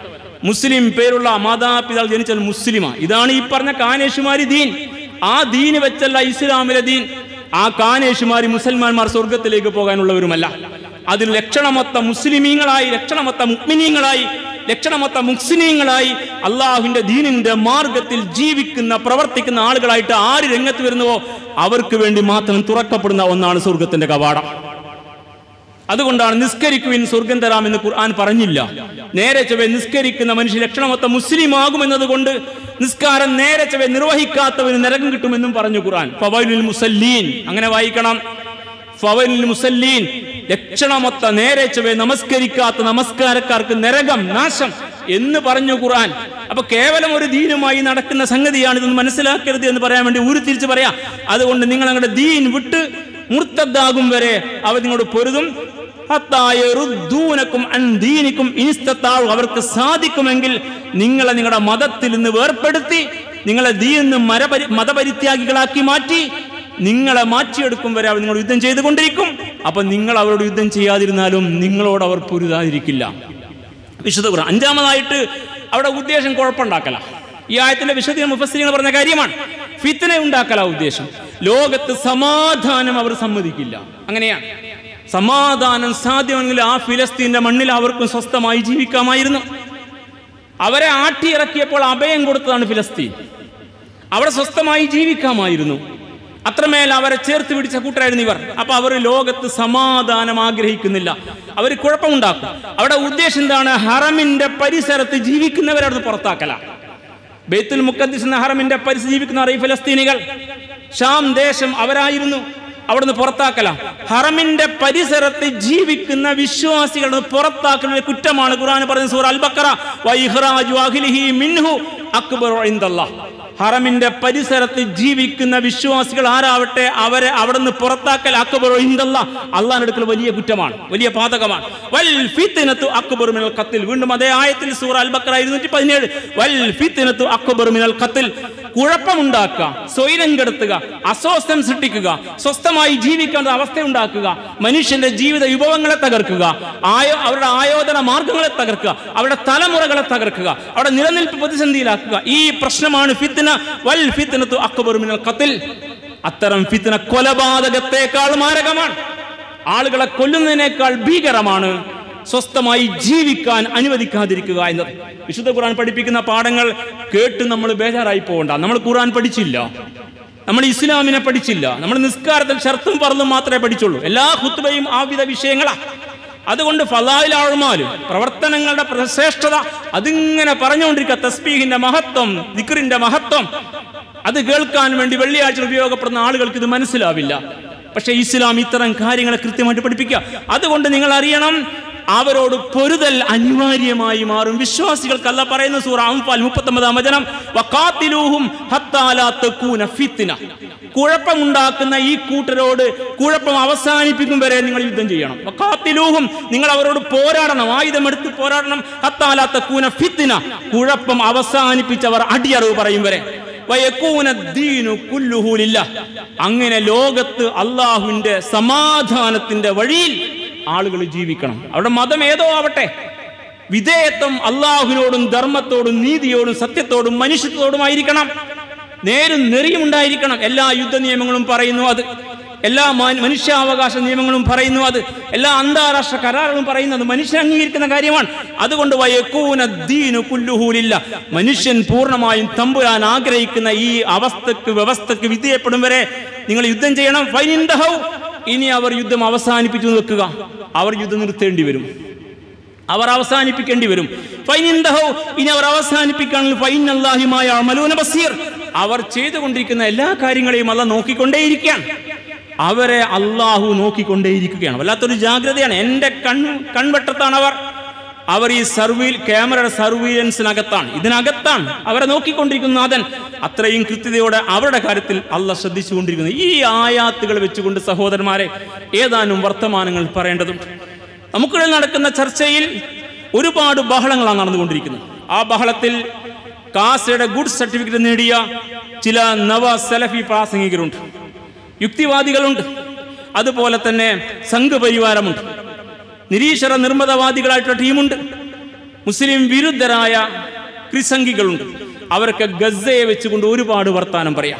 മുസ്ലിം പേരുള്ള മാതാപിതാക്കൾ ജനിച്ചവൻ മുസ്ലിമാ. ഇതാണ് ഈ പറഞ്ഞ കാനേഷുമാരി ദീൻ. ആ ദീന് വെച്ചല്ല ഇസ്ലാമിലെ ദീൻ. ആ കാനേഷുമാരി മുസൽമാന്മാർ സ്വർഗത്തിലേക്ക് പോകാനുള്ളവരുമല്ല. അതിൽ ലക്ഷണമൊത്ത മുസ്ലിമീങ്ങളായി ലക്ഷണമൊത്ത മുക്മിനീങ്ങളായി ലക്ഷണമൊത്ത മുസ്ലിങ്ങളായി അള്ളാഹുവിന്റെ ദീനിന്റെ മാർഗത്തിൽ ജീവിക്കുന്ന പ്രവർത്തിക്കുന്ന ആളുകളായിട്ട് ആര് രംഗത്ത് വരുന്നുവോ അവർക്ക് വേണ്ടി മാത്രം തുറക്കപ്പെടുന്ന ഒന്നാണ് സ്വർഗത്തിന്റെ കവാടം. അതുകൊണ്ടാണ് നിസ്കരിക്കുവിൻ സ്വർഗം തരാമെന്ന് ഖുർആൻ പറഞ്ഞില്ല. നേരെ ചൊവ്വെ നിസ്കരിക്കുന്ന മനുഷ്യ ലക്ഷണമൊത്ത മുസ്ലിം ആകുമെന്നത് കൊണ്ട് നിസ്കാരം നേരെ ചൊവ്വെ നിർവഹിക്കാത്തവന് നരകം കിട്ടുമെന്നും പറഞ്ഞു ഖുർആൻ. ഫവലുൽ മുസല്ലീൻ. അങ്ങനെ വായിക്കണം. ഫവലുൽ മുസല്ലീൻ. ലക്ഷണമൊത്ത നേരെ ചൊവ്വെ നമസ്കരിക്കാത്ത നമസ്കാരക്കാർക്ക് നരകം നാശം എന്ന് പറഞ്ഞു ഖുർആൻ. അപ്പൊ കേവലം ഒരു ദീനുമായി നടക്കുന്ന സംഗതിയാണ് ഇതൊന്ന് മനസ്സിലാക്കരുത് എന്ന് പറയാൻ വേണ്ടി ഉരുത്തിരിച്ച് പറയാം. അതുകൊണ്ട് നിങ്ങൾ നിങ്ങളുടെ ദീൻ വിട്ട് മുർത്തദ്ദാകും വരെ അവർ നിങ്ങളോട് പൊരുതും. അവർക്ക് സാധിക്കുമെങ്കിൽ നിങ്ങളെ നിങ്ങളുടെ മതത്തിൽ നിന്ന് വേർപ്പെടുത്തി നിങ്ങളെ ദീന്ന് മരപരി മതപരിത്യാഗികളാക്കി മാറ്റി നിങ്ങളെ മാറ്റിയെടുക്കും വരെ അവർ നിങ്ങൾ യുദ്ധം ചെയ്തുകൊണ്ടിരിക്കും അപ്പൊ നിങ്ങൾ അവരോട് യുദ്ധം ചെയ്യാതിരുന്നാലും നിങ്ങളോട് അവർ പൊരുതാതിരിക്കില്ല വിശുദ്ധ അഞ്ചാമതായിട്ട് അവിടെ ഉദ്ദേശം കുഴപ്പമുണ്ടാക്കല ഈ ആയത്തിന്റെ വിശദീന മുഫസ്സിരികൾ പറഞ്ഞ കാര്യമാണ് ഫിത്തനെ ഉണ്ടാക്കല ഉദ്ദേശം ലോകത്ത് സമാധാനം അവർ സമ്മതിക്കില്ല അങ്ങനെയാണ് സമാധാനം സാധ്യമെങ്കിൽ ആ ഫിലസ്തീന്റെ മണ്ണിൽ അവർക്കും സ്വസ്ഥമായി ജീവിക്കാമായിരുന്നു. അവരെ ആട്ടിയിറക്കിയപ്പോൾ അഭയം കൊടുത്തതാണ് ഫിലസ്തീൻ. അവിടെ സ്വസ്ഥമായി ജീവിക്കാമായിരുന്നു. അത്രമേൽ അവരെ ചേർത്ത് പിടിച്ച കൂട്ടരായിരുന്നു ഇവർ. അപ്പൊ അവർ ലോകത്ത് സമാധാനം ആഗ്രഹിക്കുന്നില്ല. അവർ കുഴപ്പമുണ്ടാക്കും. അവിടെ ഉദ്ദേശം എന്താണ്? ഹറമിന്റെ പരിസരത്ത് ജീവിക്കുന്നവരവിടുന്ന് പുറത്താക്കല. ബെയ്ത്തുൽ മുക്കദ്ദിസ് ഹറമിന്റെ പരിസരം ജീവിക്കുന്ന ഈ ഫലസ്തീനികൾ. ഷാം ദേശം അവരായിരുന്നു. അവിടുന്ന് പുറത്താക്കല. ഹറമിന്റെ പരിസരത്ത് ജീവിക്കുന്ന വിശ്വാസികൾ പുറത്താക്കുന്ന ഒരു കുറ്റമാണ് ഖുർആൻ പറയുന്നത് സൂറ അൽ ബക്കറ മിൻഹു ഇൻദല്ലാഹ് ഹറമിന്റെ പരിസരത്ത് ജീവിക്കുന്ന വിശ്വാസികൾ ആരാവട്ടെ അവരെ അവിടുന്ന് പുറത്താക്കൽ അക്ബർ അള്ളാഹിന്റെ അടുക്കൽ വലിയ കുറ്റമാണ് വലിയ പാതകമാണ്. വൽ ഫിത്നത്തു അക്ബറു മിനൽ ഖത്തിൽ. വീണ്ടും അതേ ആയത്തിൽ സൂറ അൽ ബക്കറ 217 വൽ ഫിത്നത്തു അക്ബറു മിനൽ ഖത്തിൽ. കുഴപ്പമുണ്ടാക്കുക സ്വൈരം കെടുത്തുക അസ്വസ്ഥം സൃഷ്ടിക്കുക സ്വസ്ഥമായി ജീവിക്കേണ്ട അവസ്ഥ ഉണ്ടാക്കുക മനുഷ്യന്റെ ജീവിത വിഭവങ്ങളെ തകർക്കുക ആയോ അവരുടെ ആയോധന മാർഗങ്ങളെ തകർക്കുക അവരുടെ തലമുറകളെ തകർക്കുക അവരുടെ നിലനിൽപ്പ് പ്രതിസന്ധിയിലാക്കുക. ഈ പ്രശ്നമാണ് ഫിത്തിന വൽ ഫിത്തിനത്തു അക്ബറു മിനൽ ഖത്ൽ. അത്തരം ഫിത്തിന കൊലപാതകത്തെക്കാൾ മാരകമാണ്. ആളുകളെ കൊല്ലുന്നതിനേക്കാൾ ഭീകരമാണ് സ്വസ്ഥമായി ജീവിക്കാൻ അനുവദിക്കാതിരിക്കുക എന്നത്. വിശുദ്ധ ഖുർആൻ പഠിപ്പിക്കുന്ന പാഠങ്ങൾ കേട്ട് നമ്മൾ ബേജാറായി പോകണ്ട. നമ്മൾ ഖുർആൻ പഠിച്ചില്ല. നമ്മൾ ഇസ്ലാമിനെ പഠിച്ചില്ല. നമ്മൾ നിസ്കാരത്തിൽ ഷർത്തും പറന്നും മാത്രമേ പഠിച്ചുള്ളൂ. എല്ലാ ഹുത്തുബയും ആവിധ വിഷയങ്ങളാ. അതുകൊണ്ട് ഫലായിലാഴ്മാലും പ്രവർത്തനങ്ങളുടെ ശ്രേഷ്ഠത അതിങ്ങനെ പറഞ്ഞുകൊണ്ടിരിക്കുക. തസ്ബീഹിന്റെ മഹത്വം ദിക്റിന്റെ മഹത്വം. അത് കേൾക്കാൻ വേണ്ടി വെള്ളിയാഴ്ച ഉപയോഗപ്പെടുന്ന ആളുകൾക്ക് ഇത് മനസ്സിലാവില്ല. പക്ഷേ ഇസ്ലാം ഇത്തരം കാര്യങ്ങളെ കൃത്യമായിട്ട് പഠിപ്പിക്കുക. അതുകൊണ്ട് നിങ്ങൾ അറിയണം അവരോട് പൊരുതൽ അനിവാര്യമായി മാറും. വിശ്വാസികൾക്കല്ല പറയുന്ന സൂറ അംഫാൽ മുപ്പത്തൊമ്പതാം വചനം വഖാത്തിലൂഹും ഹത്താ ലാ തകൂന ഫിത്ന. കുഴപ്പമുണ്ടാക്കുന്ന ഈ കൂട്ടരോട് കുഴപ്പം അവസാനിപ്പിക്കും വരെ നിങ്ങൾ യുദ്ധം ചെയ്യണം. വഖാത്തിലൂഹും നിങ്ങൾ അവരോട് പോരാടണം ആയുധമെടുത്ത് പോരാടണം. ഹത്താ കൂന തകൂന ഫിത്ന. കുഴപ്പം അവസാനിപ്പിച്ചവർ അടിയറവ് പറയും വരെ. അങ്ങനെ ലോകത്ത് അള്ളാഹുവിന്റെ സമാധാനത്തിന്റെ വഴിയിൽ ആളുകൾ ജീവിക്കണം. അവരുടെ മതം ഏതോ ആവട്ടെ. വിധേയത്വം അള്ളാഹുവിനോടും ധർമ്മത്തോടും നീതിയോടും സത്യത്തോടും മനുഷ്യത്വത്തോടും ആയിരിക്കണം. നേരും നെറിയും ഉണ്ടായിരിക്കണം. എല്ലാ യുദ്ധ നിയമങ്ങളും പറയുന്നു അത്. എല്ലാ മനുഷ്യാവകാശ നിയമങ്ങളും പറയുന്നു അത്. എല്ലാ അന്താരാഷ്ട്ര കരാറുകളും പറയുന്നത് മനുഷ്യൻ അംഗീകരിക്കുന്ന കാര്യമാണ്. അതുകൊണ്ട് മനുഷ്യൻ പൂർണമായും തമ്പുരാൻ ആഗ്രഹിക്കുന്ന ഈ അവസ്ഥക്ക് വ്യവസ്ഥക്ക് വിധേയപ്പെടും വരെ നിങ്ങൾ യുദ്ധം ചെയ്യണം. ഇനി അവർ യുദ്ധം അവസാനിപ്പിച്ചു നിൽക്കുക. അവർ യുദ്ധം നിർത്തേണ്ടി വരും. അവർ അവസാനിപ്പിക്കേണ്ടി വരും. ഇനി അവർ അവസാനിപ്പിക്കാനുള്ള ഫൈൻ അള്ളാഹിമായ അമലൂന ബസീർ. അവർ ചെയ്തുകൊണ്ടിരിക്കുന്ന എല്ലാ കാര്യങ്ങളെയും അല്ല നോക്കിക്കൊണ്ടേയിരിക്കുകയാണ്. അവരെ അള്ളാഹു നോക്കിക്കൊണ്ടേയിരിക്കുകയാണ്. വല്ലാത്തൊരു ജാഗ്രതയാണ്. എന്റെ കൺ കൺവെട്ടത്താണ് അവർ. അവർ ഈ സർവീൽ ക്യാമറയുടെ സർവീലൻസിനകത്താണ്. ഇതിനകത്താണ് അവരെ നോക്കിക്കൊണ്ടിരിക്കുന്ന നാഥൻ. അത്രയും കൃത്യതയോടെ അവരുടെ കാര്യത്തിൽ അല്ല ശ്രദ്ധിച്ചുകൊണ്ടിരിക്കുന്നു. ഈ ആയാത്തുകൾ വെച്ചുകൊണ്ട് സഹോദരന്മാരെ ഏതാനും വർത്തമാനങ്ങൾ പറയേണ്ടതുണ്ട്. നമുക്കിടയിൽ നടക്കുന്ന ചർച്ചയിൽ ഒരുപാട് ബഹളങ്ങളാണ് നടന്നുകൊണ്ടിരിക്കുന്നത്. ആ ബഹളത്തിൽ കാസയുടെ ഗുഡ് സർട്ടിഫിക്കറ്റ് നേടിയ ചില നവ സെലഫി പ്രാസംഗികരുണ്ട്. യുക്തിവാദികളുണ്ട്. അതുപോലെ തന്നെ സംഘപരിവാരമുണ്ട്. നിരീശ്വര നിർമ്മതവാദികളായിട്ടുള്ള ടീമുണ്ട്. മുസ്ലിം വിരുദ്ധരായ ക്രിസംഗികളുണ്ട്. അവരൊക്കെ ഗസയെ വെച്ചുകൊണ്ട് ഒരുപാട് വർത്താനം പറയാം.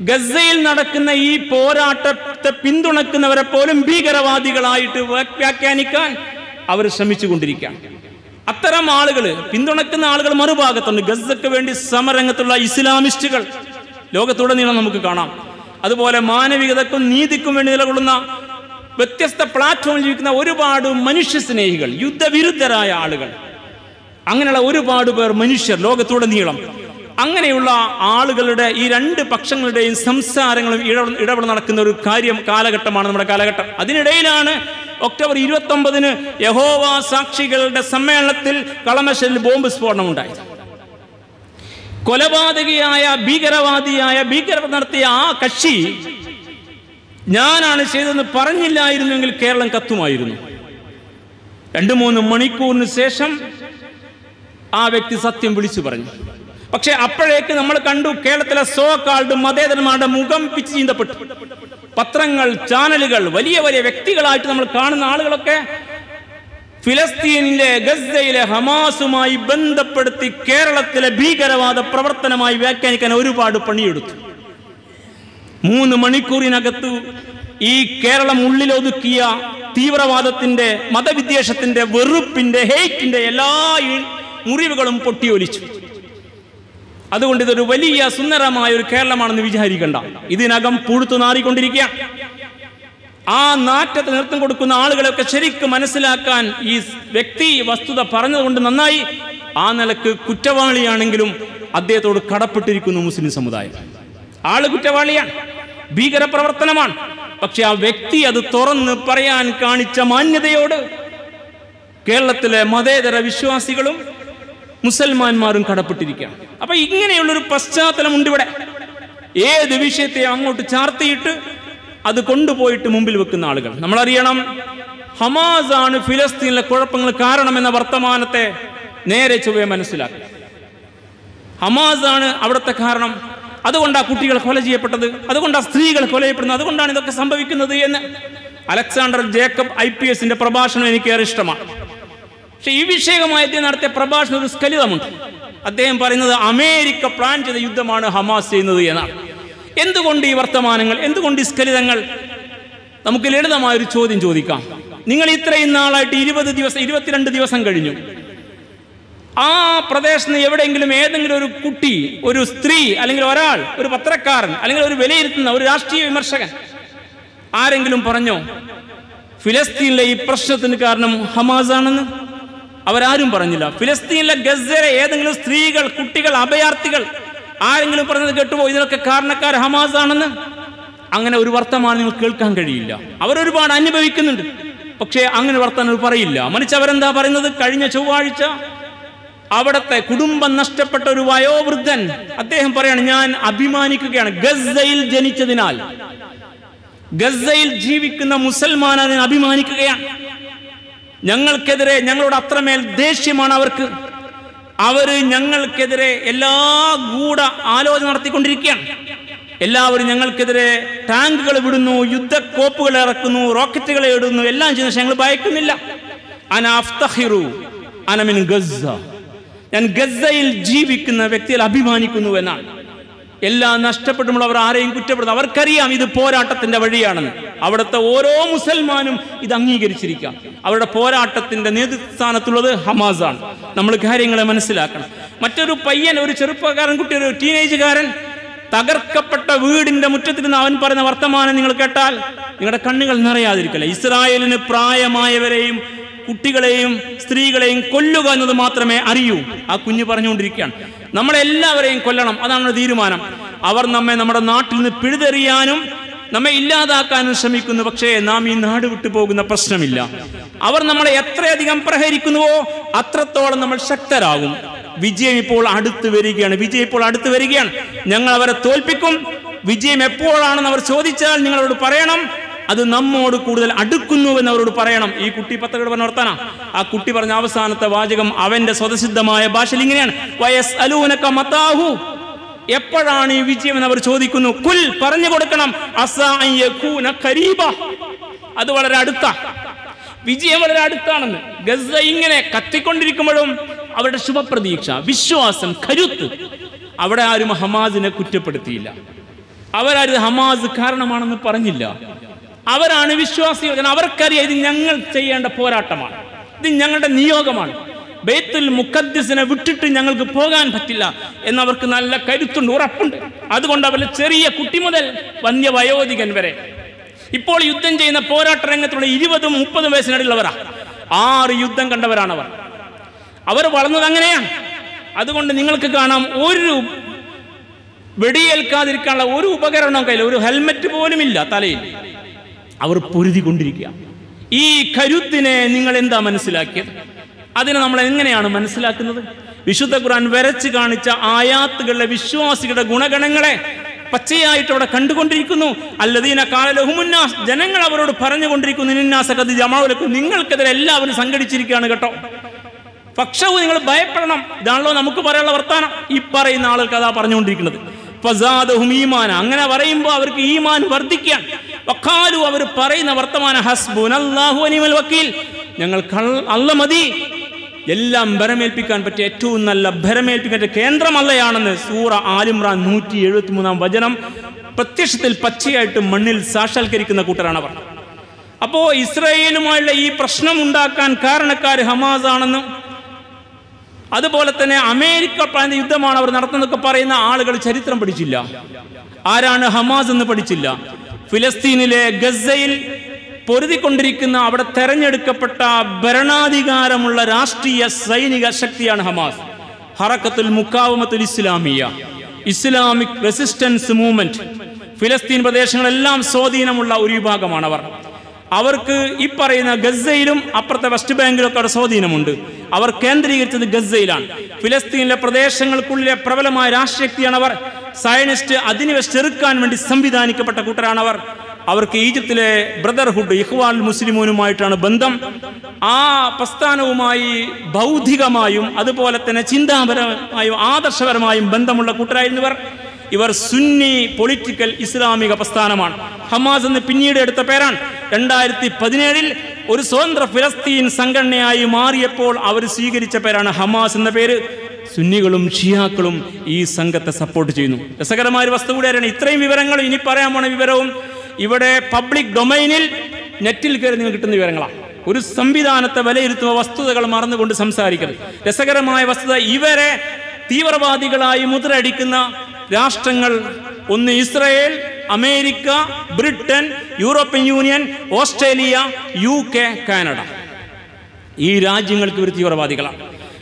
ഗസയിൽ നടക്കുന്ന ഈ പോരാട്ടത്തെ പിന്തുണക്കുന്നവരെ പോലും ഭീകരവാദികളായിട്ട് വ്യാ- വ്യാഖ്യാനിക്കാൻ അവർ ശ്രമിച്ചു കൊണ്ടിരിക്കുകയാണ് അത്തരം ആളുകൾ പിന്തുണക്കുന്ന ആളുകൾ മറുഭാഗത്തുണ്ട്. ഗസക്ക് വേണ്ടി സമരംഗത്തുള്ള ഇസ്ലാമിസ്റ്റുകൾ. ലോകത്തുടനീളം നമുക്ക് കാണാം. അതുപോലെ മാനവികതക്കും നീതിക്കും വേണ്ടി നിലകൊള്ളുന്ന വ്യത്യസ്ത പ്ലാറ്റ്ഫോമിൽ ജീവിക്കുന്ന ഒരുപാട് മനുഷ്യ സ്നേഹികൾ യുദ്ധവിരുദ്ധരായ ആളുകൾ. അങ്ങനെയുള്ള ഒരുപാട് പേർ മനുഷ്യർ ലോകത്തുടനീളം. അങ്ങനെയുള്ള ആളുകളുടെ ഈ രണ്ട് പക്ഷങ്ങളുടെയും സംസാരങ്ങളും ഇട ഇടപെടൽ നടക്കുന്ന ഒരു കാര്യം കാലഘട്ടമാണ് നമ്മുടെ കാലഘട്ടം. അതിനിടയിലാണ് ഒക്ടോബർ ഇരുപത്തി ഒമ്പതിന് യഹോവ സാക്ഷികളുടെ സമ്മേളനത്തിൽ കളമശ്ശേരിൽ ബോംബ് സ്ഫോടനം ഉണ്ടായി കൊലപാതകിയായ ഭീകരവാദിയായ ഭീകരവാദം നടത്തിയ ആ കക്ഷി ഞാനാണ് ചെയ്തതെന്ന് പറഞ്ഞില്ലായിരുന്നെങ്കിൽ കേരളം കത്തുമായിരുന്നു. രണ്ടു മൂന്ന് മണിക്കൂറിന് ശേഷം ആ വ്യക്തി സത്യം വിളിച്ചു പറഞ്ഞു. പക്ഷെ അപ്പോഴേക്ക് നമ്മൾ കണ്ടു കേരളത്തിലെ സോ കാൾഡ് മതേതരന്മാരുടെ മുഖം പിച്ച് ചീന്തപ്പെട്ടു. പത്രങ്ങൾ ചാനലുകൾ വലിയ വലിയ വ്യക്തികളായിട്ട് നമ്മൾ കാണുന്ന ആളുകളൊക്കെ ഫിലസ്തീനിലെ ഗസയിലെ ഹമാസുമായി ബന്ധപ്പെടുത്തി കേരളത്തിലെ ഭീകരവാദ പ്രവർത്തനമായി വ്യാഖ്യാനിക്കാൻ ഒരുപാട് പണിയെടുത്തു. മൂന്ന് മണിക്കൂറിനകത്ത് ഈ കേരളം ഉള്ളിലൊതുക്കിയ തീവ്രവാദത്തിന്റെ മതവിദ്വേഷത്തിന്റെ വെറുപ്പിന്റെ ഹേറ്റിന്റെ എല്ലാ മുറിവുകളും പൊട്ടിയൊലിച്ചു. അതുകൊണ്ട് ഇതൊരു വലിയ സുന്ദരമായ ഒരു കേരളമാണെന്ന് വിചാരിക്കണ്ട. ഇതിനകം പുഴുത്തു നാറിക്കൊണ്ടിരിക്കുക. ആ നാറ്റത്തെ നൃത്തം കൊടുക്കുന്ന ആളുകളെയൊക്കെ ശരിക്കും മനസ്സിലാക്കാൻ ഈ വ്യക്തി വസ്തുത പറഞ്ഞതുകൊണ്ട് നന്നായി. ആ നിലയ്ക്ക് കുറ്റവാളിയാണെങ്കിലും അദ്ദേഹത്തോട് കടപ്പെട്ടിരിക്കുന്നു മുസ്ലിം സമുദായം. ആൾ കുറ്റവാളിയാണ് ഭീകര പ്രവർത്തനമാണ് പക്ഷെ ആ വ്യക്തി അത് തുറന്ന് പറയാൻ കാണിച്ച മാന്യതയോട് കേരളത്തിലെ മതേതര വിശ്വാസികളും മുസൽമാന്മാരും കടപ്പെട്ടിരിക്കുകയാണ്. അപ്പൊ ഇങ്ങനെയുള്ളൊരു പശ്ചാത്തലമുണ്ട് ഇവിടെ. ഏത് വിഷയത്തെ അങ്ങോട്ട് ചാർത്തിയിട്ട് അത് കൊണ്ടുപോയിട്ട് മുമ്പിൽ വെക്കുന്ന ആളുകൾ. നമ്മളറിയണം ഹമാസ് ആണ് ഫിലസ്തീനിലെ കുഴപ്പങ്ങൾ കാരണമെന്ന വർത്തമാനത്തെ നേരെ ചൊവ്വെ മനസ്സിലാക്കുക. ഹമാസ് ആണ് അവിടുത്തെ കാരണം. അതുകൊണ്ടാണ് കുട്ടികൾ കൊല ചെയ്യപ്പെട്ടത്? അതുകൊണ്ടാണ് സ്ത്രീകൾ കൊല ചെയ്യപ്പെടുന്നത്? അതുകൊണ്ടാണ് ഇതൊക്കെ സംഭവിക്കുന്നത് എന്ന് അലക്സാണ്ടർ ജേക്കബ് ഐ പി എസിന്റെ പ്രഭാഷണം എനിക്കേറെ ഇഷ്ടമാണ്. പക്ഷെ ഈ വിഷയവുമായി അദ്ദേഹം നടത്തിയ പ്രഭാഷണം ഒരു സ്കലിതമുണ്ട്. അദ്ദേഹം പറയുന്നത് അമേരിക്ക പ്ലാൻ ചെയ്ത യുദ്ധമാണ് ഹമാസ് ചെയ്യുന്നത് എന്നാണ്. എന്തുകൊണ്ട് ഈ വർത്തമാനങ്ങൾ? എന്തുകൊണ്ട് ഈ സ്കലിതങ്ങൾ? നമുക്ക് ലളിതമായ ഒരു ചോദ്യം ചോദിക്കാം. നിങ്ങൾ ഇത്രയും നാളായിട്ട് ഇരുപത് ദിവസം ഇരുപത്തിരണ്ട് ദിവസം കഴിഞ്ഞു. ആ പ്രദേശത്ത് എവിടെയെങ്കിലും ഏതെങ്കിലും ഒരു കുട്ടി ഒരു സ്ത്രീ അല്ലെങ്കിൽ ഒരാൾ ഒരു പത്രക്കാരൻ അല്ലെങ്കിൽ ഒരു വിലയിരുത്തുന്ന ഒരു രാഷ്ട്രീയ വിമർശകൻ ആരെങ്കിലും പറഞ്ഞോ? ഫിലസ്തീനിലെ ഈ പ്രശ്നത്തിന് കാരണം ഹമാസ് ആണെന്ന് അവരാരും പറഞ്ഞില്ല. ഫിലസ്തീനിലെ ഗസയിലെ ഏതെങ്കിലും സ്ത്രീകൾ കുട്ടികൾ അഭയാർത്ഥികൾ ആരെങ്കിലും പറഞ്ഞത് കേട്ടുപോ ഇതിനൊക്കെ കാരണക്കാർ ഹമാസ് ആണെന്ന് അങ്ങനെ ഒരു വർത്തമാനം നിങ്ങൾ കേൾക്കാൻ കഴിയില്ല. അവരൊരുപാട് അനുഭവിക്കുന്നുണ്ട്. പക്ഷേ അങ്ങനെ വർത്തമാനം പറയില്ല. മറിച്ച് അവരെന്താ പറയുന്നത്? കഴിഞ്ഞ ചൊവ്വാഴ്ച അവിടത്തെ കുടുംബം നഷ്ടപ്പെട്ട ഒരു വയോവൃദ്ധൻ. അദ്ദേഹം പറയാണ് ഞാൻ അഭിമാനിക്കുകയാണ്. ഗസയിൽ ജനിച്ചതിനാൽ. ഗസയിൽ ജീവിക്കുന്ന മുസൽമാൻ അതിന് അഭിമാനിക്കുകയാണ്. ഞങ്ങൾക്കെതിരെ ഞങ്ങളോട് അത്രമേൽ ദേഷ്യമാണ് അവർക്ക്. അവർ ഞങ്ങൾക്കെതിരെ എല്ലാ ഗൂഢ ആലോചന നടത്തിക്കൊണ്ടിരിക്കുകയാണ്. എല്ലാവരും ഞങ്ങൾക്കെതിരെ ടാങ്കുകൾ വിടുന്നു യുദ്ധക്കോപ്പുകൾ ഇറക്കുന്നു റോക്കറ്റുകൾ ഇടുന്നു എല്ലാം ചെയ്യുന്നു. പക്ഷെ ഞങ്ങൾ ഭയക്കുന്നില്ല. അന അഫ്തഹിറു അനമിൻ ഗസ ഞാൻ ഗസയിൽ ജീവിക്കുന്ന വ്യക്തിയിൽ അഭിമാനിക്കുന്നു എന്നാണ്. എല്ലാം നഷ്ടപ്പെട്ടുമ്പോൾ അവർ ആരെയും കുറ്റപ്പെടുന്നു അവർക്കറിയാം ഇത് പോരാട്ടത്തിന്റെ വഴിയാണെന്ന്. അവിടുത്തെ ഓരോ മുസൽമാനും ഇത് അംഗീകരിച്ചിരിക്കാം. അവരുടെ പോരാട്ടത്തിന്റെ നേതൃസ്ഥാനത്തുള്ളത് ഹമാസാണ്. നമ്മൾ കാര്യങ്ങളെ മനസ്സിലാക്കണം. മറ്റൊരു പയ്യൻ ഒരു ചെറുപ്പക്കാരൻ കുട്ടി ഒരു ടീനേജുകാരൻ തകർക്കപ്പെട്ട വീടിന്റെ മുറ്റത്തിരുന്ന് അവൻ പറയുന്ന വർത്തമാനം നിങ്ങൾ കേട്ടാൽ നിങ്ങളുടെ കണ്ണുകൾ നിറയാതിരിക്കില്ല? ഇസ്രായേലിന് പ്രായമായവരെയും കുട്ടികളെയും സ്ത്രീകളെയും കൊല്ലുക എന്നത് മാത്രമേ അറിയൂ. ആ കുഞ്ഞു പറഞ്ഞുകൊണ്ടിരിക്കുകയാണ്. നമ്മളെല്ലാവരെയും കൊല്ലണം. അതാണ് തീരുമാനം. അവർ നമ്മെ നമ്മുടെ നാട്ടിൽ നിന്ന് പിഴുതെറിയാനും നമ്മെ ഇല്ലാതാക്കാനും ശ്രമിക്കുന്നു. പക്ഷേ നാം ഈ നാട് വിട്ടു പോകുന്ന പ്രശ്നമില്ല. അവർ നമ്മളെ എത്രയധികം പ്രഹരിക്കുന്നുവോ അത്രത്തോളം നമ്മൾ ശക്തരാകും. വിജയം ഇപ്പോൾ അടുത്ത് വരികയാണ്. വിജയം ഇപ്പോൾ അടുത്ത് വരികയാണ്. ഞങ്ങൾ അവരെ തോൽപ്പിക്കും. വിജയം എപ്പോഴാണെന്ന് അവർ ചോദിച്ചാൽ നിങ്ങളോട് പറയണം. അത് നമ്മോട് കൂടുതൽ അടുക്കുന്നുവെന്ന് അവരോട് പറയണം. ഈ കുട്ടി പത്രയോട് പറഞ്ഞ ആ കുട്ടി പറഞ്ഞ അവസാനത്തെ വാചകം അവന്റെ സ്വതസിദ്ധമായ ഭാഷയിൽ ഇങ്ങനെയാണ്. വയസ് അലൂനക്ക മത്താഹു എപ്പോഴാണ് ഈ വിജയം എന്ന് അവർ ചോദിക്കുന്നു. കുൽ പറഞ്ഞു കൊടുക്കണം. അത് വളരെ അടുത്ത. വിജയം വളരെ അടുത്താണെന്ന്. ഗസ ഇങ്ങനെ കത്തിക്കൊണ്ടിരിക്കുമ്പോഴും അവരുടെ ശുഭപ്രതീക്ഷ വിശ്വാസം കരുത്ത്. അവിടെ ആരും ഹമാസിനെ കുറ്റപ്പെടുത്തിയില്ല. അവരാരും ഹമാസ് കാരണമാണെന്ന് പറഞ്ഞില്ല. അവരാണ് വിശ്വാസികൾ. അവർക്കറിയാം ഇത് ഞങ്ങൾ ചെയ്യേണ്ട പോരാട്ടമാണ്. ഇത് ഞങ്ങളുടെ നിയോഗമാണ്. ബേത്തുൽ മുഖദ്സിനെ വിട്ടിട്ട് ഞങ്ങൾക്ക് പോകാൻ പറ്റില്ല എന്നവർക്ക് നല്ല കരുത്തുണ്ട് ഉറപ്പുണ്ട്. അതുകൊണ്ട് അവരുടെ ചെറിയ കുട്ടി മുതൽ വന്യ വയോധികൻ വരെ. ഇപ്പോൾ യുദ്ധം ചെയ്യുന്ന പോരാട്ട രംഗത്തുള്ള ഇരുപതും മുപ്പതും വയസ്സിനിടയിലുള്ളവരാ ആറ് യുദ്ധം കണ്ടവരാണ് അവർ അവർ വളർന്നത് അങ്ങനെയാണ്. അതുകൊണ്ട് നിങ്ങൾക്ക് കാണാം ഒരു വെടിയേൽക്കാതിരിക്കാനുള്ള ഒരു ഉപകരണം കയ്യിൽ ഒരു ഹെൽമെറ്റ് പോലും ഇല്ല തലയിൽ. അവർ പൊരുതിക്കൊണ്ടിരിക്കുക. ഈ കരുത്തിനെ നിങ്ങൾ എന്താ മനസ്സിലാക്കിയത്? അതിനെ നമ്മൾ എങ്ങനെയാണ് മനസ്സിലാക്കുന്നത്? വിശുദ്ധ ഖുർആൻ വരച്ച് കാണിച്ച ആയാത്തുകളിലെ വിശ്വാസികളുടെ ഗുണഗണങ്ങളെ പച്ചയായിട്ട് അവിടെ കണ്ടുകൊണ്ടിരിക്കുന്നു. അല്ലദീന കാലലഹുമുന്നാസ് ജനങ്ങൾ അവരോട് പറഞ്ഞുകൊണ്ടിരിക്കുന്നു നിന്നാസകത് ജമാവലക്കും നിങ്ങൾക്കെതിരെ എല്ലാവരും സംഘടിച്ചിരിക്കുകയാണ് കേട്ടോ. പക്ഷവും നിങ്ങൾ ഭയപ്പെടണം. ഇതാണല്ലോ നമുക്ക് പറയാനുള്ള വർത്താനം. ഈ പറയുന്ന ആളുകൾക്ക് അതാ പറഞ്ഞുകൊണ്ടിരിക്കുന്നത്. അങ്ങനെ പറയുമ്പോൾ അവർക്ക് ഈമാൻ വർദ്ധിക്കാൻ. വക്കാലു അവർ പറയുന്ന വർത്തമാന ഹസ്ബുൻ വക്കീൽ. ഞങ്ങൾ അല്ല മതി. എല്ലാം ഭരമേൽപ്പിക്കാൻ പറ്റിയ ഏറ്റവും നല്ല ഭരമേൽപ്പിക്കാൻ കേന്ദ്രം അല്ലയാണെന്ന് സൂറ ആലിമ്രാൻ നൂറ്റി എഴുപത്തി മൂന്നാം വചനം പ്രത്യക്ഷത്തിൽ പച്ചയായിട്ട് മണ്ണിൽ സാക്ഷാത്കരിക്കുന്ന കൂട്ടരാണ് അവർ. അപ്പോ ഇസ്രയേലുമായുള്ള ഈ പ്രശ്നം ഉണ്ടാക്കാൻ കാരണക്കാർ ഹമാസ് ആണെന്നും അതുപോലെ തന്നെ അമേരിക്ക പറയുന്ന യുദ്ധമാണ് അവർ നടത്തുന്നതൊക്കെ പറയുന്ന ആളുകൾ ചരിത്രം പഠിച്ചില്ല. ആരാണ് ഹമാസ് എന്ന് പഠിച്ചില്ല. ഫിലസ്തീനിലെ ഗസയിൽ പൊരുതിക്കൊണ്ടിരിക്കുന്ന അവിടെ തെരഞ്ഞെടുക്കപ്പെട്ട ഭരണാധികാരമുള്ള രാഷ്ട്രീയ സൈനിക ശക്തിയാണ് ഹമാസ്. ഹറക്കത്തുൽ മുക്കാവമത്തുൽ ഇസ്ലാമിയ. Islamic resistance movement. ഫിലസ്തീൻ പ്രദേശങ്ങളെല്ലാം സ്വാധീനമുള്ള ഒരു വിഭാഗമാണ് അവർ. അവർക്ക് ഈ പറയുന്ന ഗസയിലും അപ്പുറത്തെ വെസ്റ്റ് ബാങ്കിലും ഒക്കെ അവിടെ സ്വാധീനമുണ്ട്. അവർ കേന്ദ്രീകരിച്ചത് ഗസയിലാണ്. ഫിലസ്തീനിലെ പ്രദേശങ്ങൾക്കുള്ളിലെ പ്രബലമായ രാഷ്ട്രീയക്തിയാണ് അവർ. സയനിസ്റ്റ് അധിനിവേശം ചെറുക്കാൻ വേണ്ടി സംവിധാനിക്കപ്പെട്ട കൂട്ടരാണ് അവർ അവർക്ക് ഈജിപ്തിലെ ബ്രദർഹുഡ് ഇഹ്വാൻ മുസ്ലിമൂനുമായിട്ടാണ് ബന്ധം. ആ പ്രസ്ഥാനവുമായി ബൗദ്ധികമായും അതുപോലെ തന്നെ ചിന്താപരമായും ആദർശപരമായും ബന്ധമുള്ള കൂട്ടരായിരുന്നു ഇവർ സുന്നി പൊളിറ്റിക്കൽ ഇസ്ലാമിക പ്രസ്ഥാനമാണ്. ഹമാസ് എന്ന് പിന്നീട് എടുത്ത പേരാണ്. രണ്ടായിരത്തി പതിനേഴിൽ ഒരു സ്വതന്ത്ര ഫിലസ്തീൻ സംഘടനയായി മാറിയപ്പോൾ അവർ സ്വീകരിച്ച പേരാണ് ഹമാസ് എന്ന പേര്. സുന്നികളും ഷിയാക്കളും ഈ സംഘത്തെ സപ്പോർട്ട് ചെയ്യുന്നു. രസകരമായ ഒരു വസ്തു കൂടിയാണ്. ഇത്രയും വിവരങ്ങൾ ഇനി പറയാൻ പോണ വിവരവും ഇവിടെ പബ്ലിക് ഡൊമൈനിൽ നെറ്റിൽ കയറി നിങ്ങൾ കിട്ടുന്ന വിവരങ്ങളാണ്. ഒരു സംവിധാനത്തെ വിലയിരുത്തുന്ന വസ്തുതകൾ മറന്നുകൊണ്ട് സംസാരിക്കരുത്. രസകരമായ വസ്തുത ഇവരെ തീവ്രവാദികളായി മുദ്രയടിക്കുന്ന രാഷ്ട്രങ്ങൾ ഒന്ന് Israel America Britain European union Australia U K Canada. ഈ രാജ്യങ്ങൾക്ക് ഇവർ തീവ്രവാദികളാണ്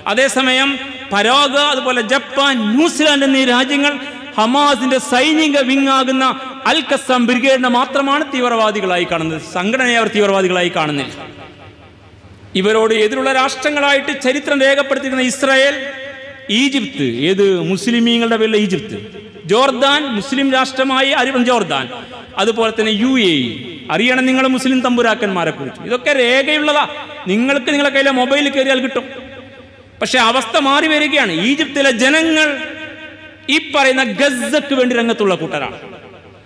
അതേസമയം പരാഗ അതുപോലെ ജപ്പാൻ ന്യൂസിലാൻഡ് എന്നീ രാജ്യങ്ങൾ ഹമാസിന്റെ സൈനിക വിങ്ങാകുന്ന അൽ കസാം ബ്രിഗേഡിനെ മാത്രമാണ് തീവ്രവാദികളായി കാണുന്നത്. സംഘടനയെ അവർ തീവ്രവാദികളായി കാണുന്നില്ല. ഇവരോട് എതിരുള്ള രാഷ്ട്രങ്ങളായിട്ട് ചരിത്രം രേഖപ്പെടുത്തിയിരുന്ന ഇസ്രായേൽ ഈജിപ്ത് ഏത് മുസ്ലിമീങ്ങളുടെ പേരിലെ ഈജിപ്ത്. ജോർദാൻ മുസ്ലിം രാഷ്ട്രമായി അറിയണം ജോർദാൻ. അതുപോലെ തന്നെ യു എ ഇ. അറിയണം നിങ്ങൾ മുസ്ലിം തമ്പുരാക്കന്മാരെ കുറിച്ച്. ഇതൊക്കെ രേഖയുള്ളതാ. നിങ്ങൾക്ക് നിങ്ങളെ കയ്യിലെ മൊബൈലിൽ കയറിയാൽ കിട്ടും. പക്ഷെ അവസ്ഥ മാറി വരികയാണ്. ഈജിപ്തിലെ ജനങ്ങൾ ഈ പറയുന്ന ഗസക്ക് വേണ്ടി രംഗത്തുള്ള കൂട്ടരാണ്.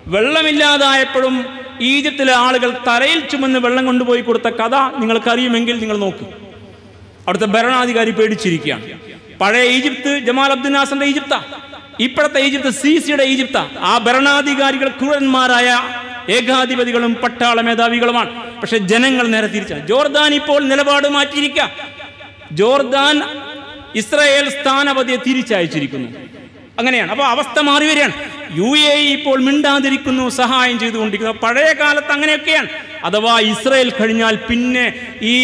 വെള്ളമില്ലാതായപ്പോഴും ഈജിപ്തിലെ ആളുകൾ തലയിൽ ചുമന്ന് വെള്ളം കൊണ്ടുപോയി കൊടുത്ത കഥ നിങ്ങൾക്കറിയുമെങ്കിൽ നിങ്ങൾ നോക്കും. അവിടുത്തെ ഭരണാധികാരി പേടിച്ചിരിക്കുകയാണ്. പഴയ ഈജിപ്ത് ജമാൽ അബ്ദുൽ നാസറിന്റെ ഈജിപ്താ. ഇപ്പോഴത്തെ ഈജിപ്ത് സിസിയുടെ ഈജിപ്ത. ആ ഭരണാധികാരികൾ ക്രൂരന്മാരായ ഏകാധിപതികളും പട്ടാള മേധാവികളുമാണ്. പക്ഷെ ജനങ്ങൾ നേരെ തിരിച്ചാണ്. ജോർദാൻ ഇപ്പോൾ നിലപാട് മാറ്റിയിരിക്കുക. Jordan Israel സ്ഥാനപതിയെ തിരിച്ചയച്ചിരിക്കുന്നു. അങ്ങനെയാണ്. അപ്പോൾ അവസ്ഥ മാറി വരികയാണ്. യു എ ഇ ഇപ്പോൾ മിണ്ടാതിരിക്കുന്നു സഹായം ചെയ്തുകൊണ്ടിരിക്കുന്നു. പഴയ കാലത്ത് അങ്ങനെയൊക്കെയാണ്. അഥവാ ഇസ്രയേൽ കഴിഞ്ഞാൽ പിന്നെ ഈ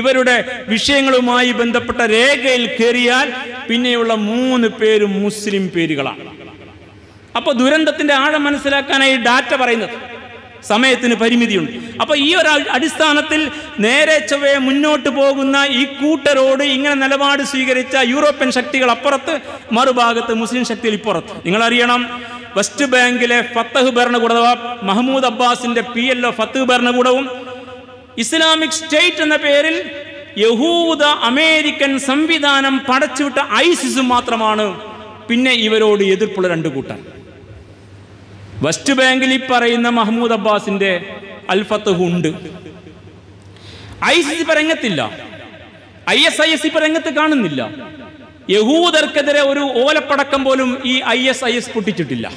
ഇവരുടെ വിഷയങ്ങളുമായി ബന്ധപ്പെട്ട രേഖയിൽ കയറിയാൽ പിന്നെയുള്ള മൂന്ന് പേരും മുസ്ലിം പേരുകളാണ്. അപ്പോൾ ദുരന്തത്തിന്റെ ആഴം മനസ്സിലാക്കാനായി ഡാറ്റ പറയുന്നത്. സമയത്തിന് പരിമിതിയുണ്ട്. അപ്പൊ ഈ ഒരു അടിസ്ഥാനത്തിൽ നേരെ ചൊവ്വയെ മുന്നോട്ട് പോകുന്ന ഈ കൂട്ടരോട് ഇങ്ങനെ നിലപാട് സ്വീകരിച്ച യൂറോപ്യൻ ശക്തികൾ അപ്പുറത്ത് മറുഭാഗത്ത് മുസ്ലിം ശക്തികൾ ഇപ്പുറത്ത്. നിങ്ങളറിയണം വെസ്റ്റ് ബാങ്കിലെ ഫത്തഹ് ഭരണകൂടം അഥവാ മഹമ്മൂദ് അബ്ബാസിന്റെ പി എൽ ഒ ഫത്തഹ് ഭരണകൂടവും ഇസ്ലാമിക് സ്റ്റേറ്റ് എന്ന പേരിൽ യഹൂദ അമേരിക്കൻ സംവിധാനം പടച്ചുവിട്ട ഐസിസും മാത്രമാണ്. പിന്നെ ഇവരോട് എതിർപ്പുള്ള രണ്ട് കൂട്ടർ. വെസ്റ്റ് ബാങ്കിൽ ഈ പറയുന്ന മഹമ്മൂദ് അബ്ബാസിന്റെ അൽഫത്ത് ഉണ്ട്. ഐസിസ് ഇപ്പൊ രംഗത്തില്ല. ഐ എസ് ഐ എസ് ഇപ്പൊ കാണുന്നില്ല. യഹൂദർക്കെതിരെ ഒരു ഓലപ്പടക്കം പോലും ഈ ഐ എസ് ഐ എസ് പൊട്ടിച്ചിട്ടില്ല.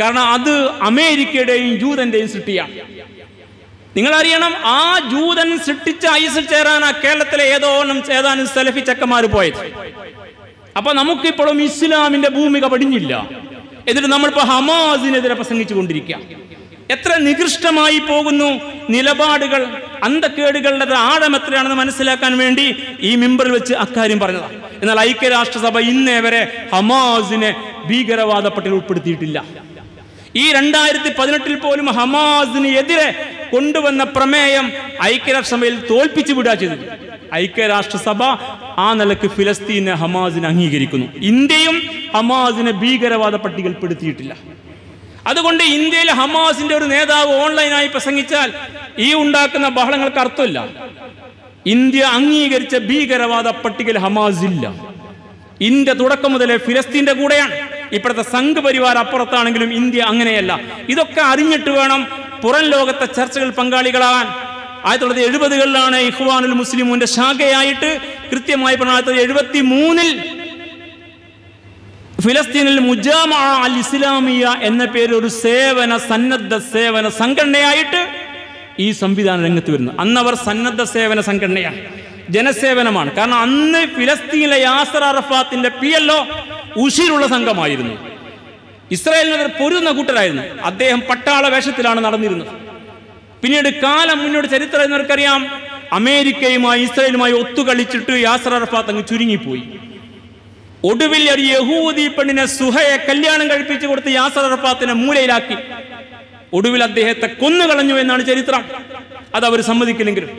കാരണം അത് അമേരിക്കയുടെയും ജൂതന്റെയും സൃഷ്ടിയാണ്. നിങ്ങൾ അറിയണം ആ ജൂതൻ സൃഷ്ടിച്ച ഐ എസ് ചേരാനാ കേരളത്തിലെ ഏതോണം ഏതാനും സെലഫി ചക്കന്മാർ പോയത്. അപ്പൊ നമുക്കിപ്പോഴും ഇസ്ലാമിന്റെ ഭൂമിക പടിഞ്ഞില്ല. എന്നിട്ട് നമ്മളിപ്പോ ഹമാസിനെതിരെ പ്രസംഗിച്ചു കൊണ്ടിരിക്കുക എത്ര നികൃഷ്ടമായി പോകുന്നു നിലപാടുകൾ അന്ധക്കേടുകളുടെ ആഴം എത്രയാണെന്ന് മനസ്സിലാക്കാൻ വേണ്ടി ഈ മിമ്പറിൽ വെച്ച് അക്കാര്യം പറഞ്ഞതാണ് എന്നാൽ ഐക്യരാഷ്ട്രസഭ ഇന്നേ വരെ ഹമാസിനെ ഭീകരവാദ പട്ടികയിൽ ഉൾപ്പെടുത്തിയിട്ടില്ല. ഈ രണ്ടായിരത്തി പതിനെട്ടിൽ പോലും ഹമാസിന് എതിരെ കൊണ്ടുവന്ന പ്രമേയം ഐക്യരാഷ്ട്രസഭയിൽ തോൽപ്പിച്ചു വിടുക ചെയ്തത് ഐക്യരാഷ്ട്രസഭ ആ നിലയ്ക്ക് ഫിലസ്തീനെ ഹമാസിനെ അംഗീകരിക്കുന്നു. ഇന്ത്യയും ഹമാസിനെ ഭീകരവാദ പട്ടികയിൽപ്പെടുത്തിയിട്ടില്ല അതുകൊണ്ട് ഇന്ത്യയിൽ ഹമാസിന്റെ ഒരു നേതാവ് ഓൺലൈനായി പ്രസംഗിച്ചാൽ ഈ ഉണ്ടാക്കുന്ന ബഹളങ്ങൾക്ക് അർത്ഥമില്ല. ഇന്ത്യ അംഗീകരിച്ച ഭീകരവാദ പട്ടികയിൽ ഹമാസ് ഇല്ല. ഇന്ത്യ തുടക്കം മുതലേ ഫിലസ്തീന്റെ കൂടെയാണ്. ഇപ്പോഴത്തെ സംഘപരിവാർ അപ്പുറത്താണെങ്കിലും ഇന്ത്യ അങ്ങനെയല്ല. ഇതൊക്കെ അറിഞ്ഞിട്ട് വേണം പുറം ലോകത്തെ ചർച്ചകൾ പങ്കാളികളാകാൻ ആയിരത്തി തൊള്ളായിരത്തി എഴുപതുകളിലാണ് ഇഹ്വാനുൽ മുസ്ലിമുന്റെ ശാഖയായിട്ട് കൃത്യമായി പറഞ്ഞ എഴുപത്തി മൂന്നിൽ ഫിലസ്തീനിൽ മുജാമ അൽ ഇസ്ലാമിയ എന്ന പേര് ഒരു സേവന സന്നദ്ധ സേവന സംഘടനയായിട്ട് ഈ സംവിധാന രംഗത്ത് വരുന്നു. അന്ന് അവർ സന്നദ്ധ സേവന സംഘടനയാണ്. ജനസേവനമാണ്. കാരണം അന്ന് ഫിലസ്തീനിലെ യാസർ അറഫാത്തിന്റെ പി എൽ ഒ ഉഷിരുള്ള സംഘമായിരുന്നു. ഇസ്രായേലിനെതിരെ പൊരുന്ന കൂട്ടരായിരുന്നു. അദ്ദേഹം പട്ടാള വേഷത്തിലാണ് നടന്നിരുന്നത്. പിന്നീട് കാലം മുന്നോട്ട് ചരിത്രം എന്നവർക്കറിയാം. അമേരിക്കയുമായി ഇസ്രയേലുമായി ഒത്തുകളിച്ചിട്ട് യാസർ അറഫാത്ത് അങ്ങ് ചുരുങ്ങിപ്പോയി. ഒടുവിൽ ഒരു യഹൂദി പെണ്ണിനെ സുഹയെ കല്യാണം കഴിപ്പിച്ചു കൊടുത്ത് യാസർ അറഫാത്തിനെ മൂലയിലാക്കി. ഒടുവിൽ അദ്ദേഹത്തെ കൊന്നുകളഞ്ഞു എന്നാണ് ചരിത്രം. അത് അവർ സമ്മതിക്കില്ലെങ്കിലും.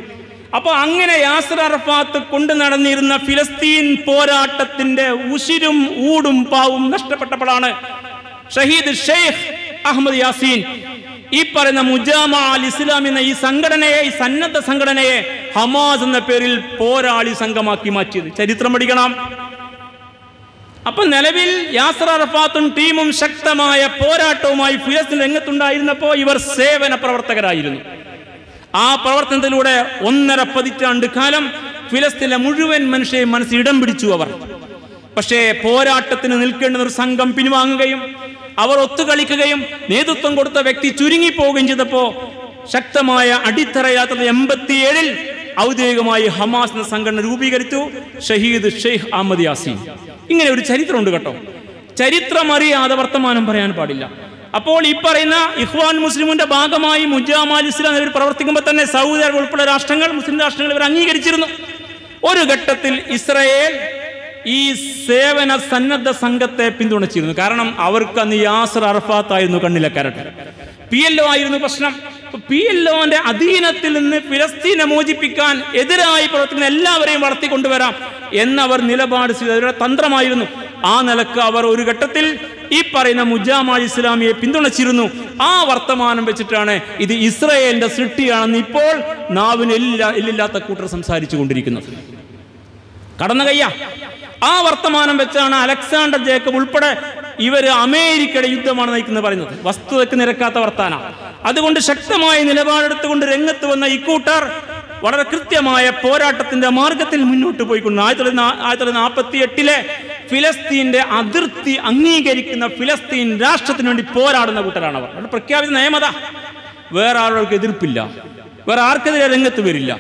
അപ്പൊ അങ്ങനെ യാസർ അറഫാത്ത് കൊണ്ടു നടന്നിരുന്ന ഫിലസ്തീൻ പോരാട്ടത്തിന്റെ ഉശിരും ഊടും പാവും നഷ്ടപ്പെട്ടപ്പോഴാണ് ഷഹീദ് ഷെയ്ഖ് അഹമ്മദ് യാസീൻ ഈ പറയുന്ന മുജാമ അൽ ഇസ്ലാം എന്ന ഈ സംഘടനയെ ഈ സന്നദ്ധ സംഘടനയെ ഹമാസ് എന്ന പേരിൽ പോരാളി സംഘമാക്കി മാറ്റിയത്. ചരിത്രം പഠിക്കണം. അപ്പൊ നിലവിൽ യാസർ ടീമും ശക്തമായ പോരാട്ടവുമായി ഫിലസ്തീൻ രംഗത്തുണ്ടായിരുന്നപ്പോൾ ഇവർ സേവന പ്രവർത്തകരായിരുന്നു. ആ പ്രവർത്തനത്തിലൂടെ ഒന്നര പതിറ്റാണ്ട് കാലം ഫിലസ്തീനിലെ മുഴുവൻ മനുഷ്യരെയും മനസ്സിൽ ഇടം പിടിച്ചു അവർ. പക്ഷേ പോരാട്ടത്തിന് നിൽക്കേണ്ടുന്ന ഒരു സംഘം പിൻവാങ്ങുകയും അവർ ഒത്തുകളിക്കുകയും നേതൃത്വം കൊടുത്ത വ്യക്തി ചുരുങ്ങിപ്പോവുകയും ചെയ്തപ്പോൾ ശക്തമായ അടിത്തറയാത്തത് എൺപത്തിയേഴിൽ ഔദ്യോഗികമായി ഹമാസ് എന്ന സംഘടന രൂപീകരിച്ചു. ഷഹീദ് ഷെയ്ഖ് അഹമ്മദ് യാസി ഇങ്ങനെ ഒരു ചരിത്രമുണ്ട് കേട്ടോ. ചരിത്രം അറിയാതെ വർത്തമാനം പറയാൻ പാടില്ല. അപ്പോൾ ഈ പറയുന്ന ഇഹ്വാൻ മുസ്ലിമിന്റെ ഭാഗമായി മുജാമാൽ ഇസ്ലാം എന്നിവർ പ്രവർത്തിക്കുമ്പോൾ തന്നെ സൗദി അറേബ്യ ഉൾപ്പെടെ രാഷ്ട്രങ്ങൾ മുസ്ലിം രാഷ്ട്രങ്ങൾ ഇവർ അംഗീകരിച്ചിരുന്നു. ഒരു ഘട്ടത്തിൽ ഇസ്രയേൽ ഈ സേവന സന്നദ്ധ സംഘത്തെ പിന്തുണച്ചിരുന്നു. കാരണം അവർക്ക് അന്ന് യാസർ അറഫാത്തായിരുന്നു കണ്ണിലെ കരട്ട് പി എൽ ഒ ആയിരുന്നു പ്രശ്നം. പി എൽ ഒന്റെ അധീനത്തിൽ നിന്ന് ഫിലസ്തീനെ മോചിപ്പിക്കാൻ എതിരായി പ്രവർത്തിക്കുന്ന എല്ലാവരെയും വളർത്തിക്കൊണ്ടുവരാം എന്നവർ നിലപാട് അവരുടെ തന്ത്രമായിരുന്നു. ആ നിലയ്ക്ക് അവർ ഒരു ഘട്ടത്തിൽ ഈ പറയുന്ന മുജാമ ഇസ്ലാമിയെ പിന്തുണച്ചിരുന്നു. ആ വർത്തമാനം വെച്ചിട്ടാണ് ഇത് ഇസ്രയേലിന്റെ സൃഷ്ടിയാണെന്ന് ഇപ്പോൾ നാവിന് എല്ലാ എല്ലില്ലാത്ത കൂട്ടർ സംസാരിച്ചു കൊണ്ടിരിക്കുന്നത്. കടന്ന കയ്യ. ആ വർത്തമാനം വെച്ചാണ് അലക്സാണ്ടർ ജേക്കബ് ഉൾപ്പെടെ ഇവർ അമേരിക്കയുടെ യുദ്ധമാണ് നയിക്കുന്നത് പറയുന്നത്. വസ്തുതയ്ക്ക് നിരക്കാത്ത വർത്താന. അതുകൊണ്ട് ശക്തമായ നിലപാടെടുത്തുകൊണ്ട് രംഗത്ത് വന്ന ഇക്കൂട്ടർ വളരെ കൃത്യമായ പോരാട്ടത്തിന്റെ മാർഗത്തിൽ മുന്നോട്ട് പോയിക്കൊണ്ട് ആയിരത്തി തൊള്ളായിരത്തി ആയിരത്തി തൊള്ളായിരത്തി നാൽപ്പത്തി എട്ടിലെ ഫിലസ്തീന്റെ അതിർത്തി അംഗീകരിക്കുന്ന ഫിലസ്തീൻ രാഷ്ട്രത്തിന് വേണ്ടി പോരാടുന്ന കൂട്ടരാണ് അവർ അവരുടെ പ്രഖ്യാപിത നിയമത വേറെ ആളുകൾക്ക് എതിർപ്പില്ല. വേറെ ആർക്കെതിരെ രംഗത്ത് വരില്ല.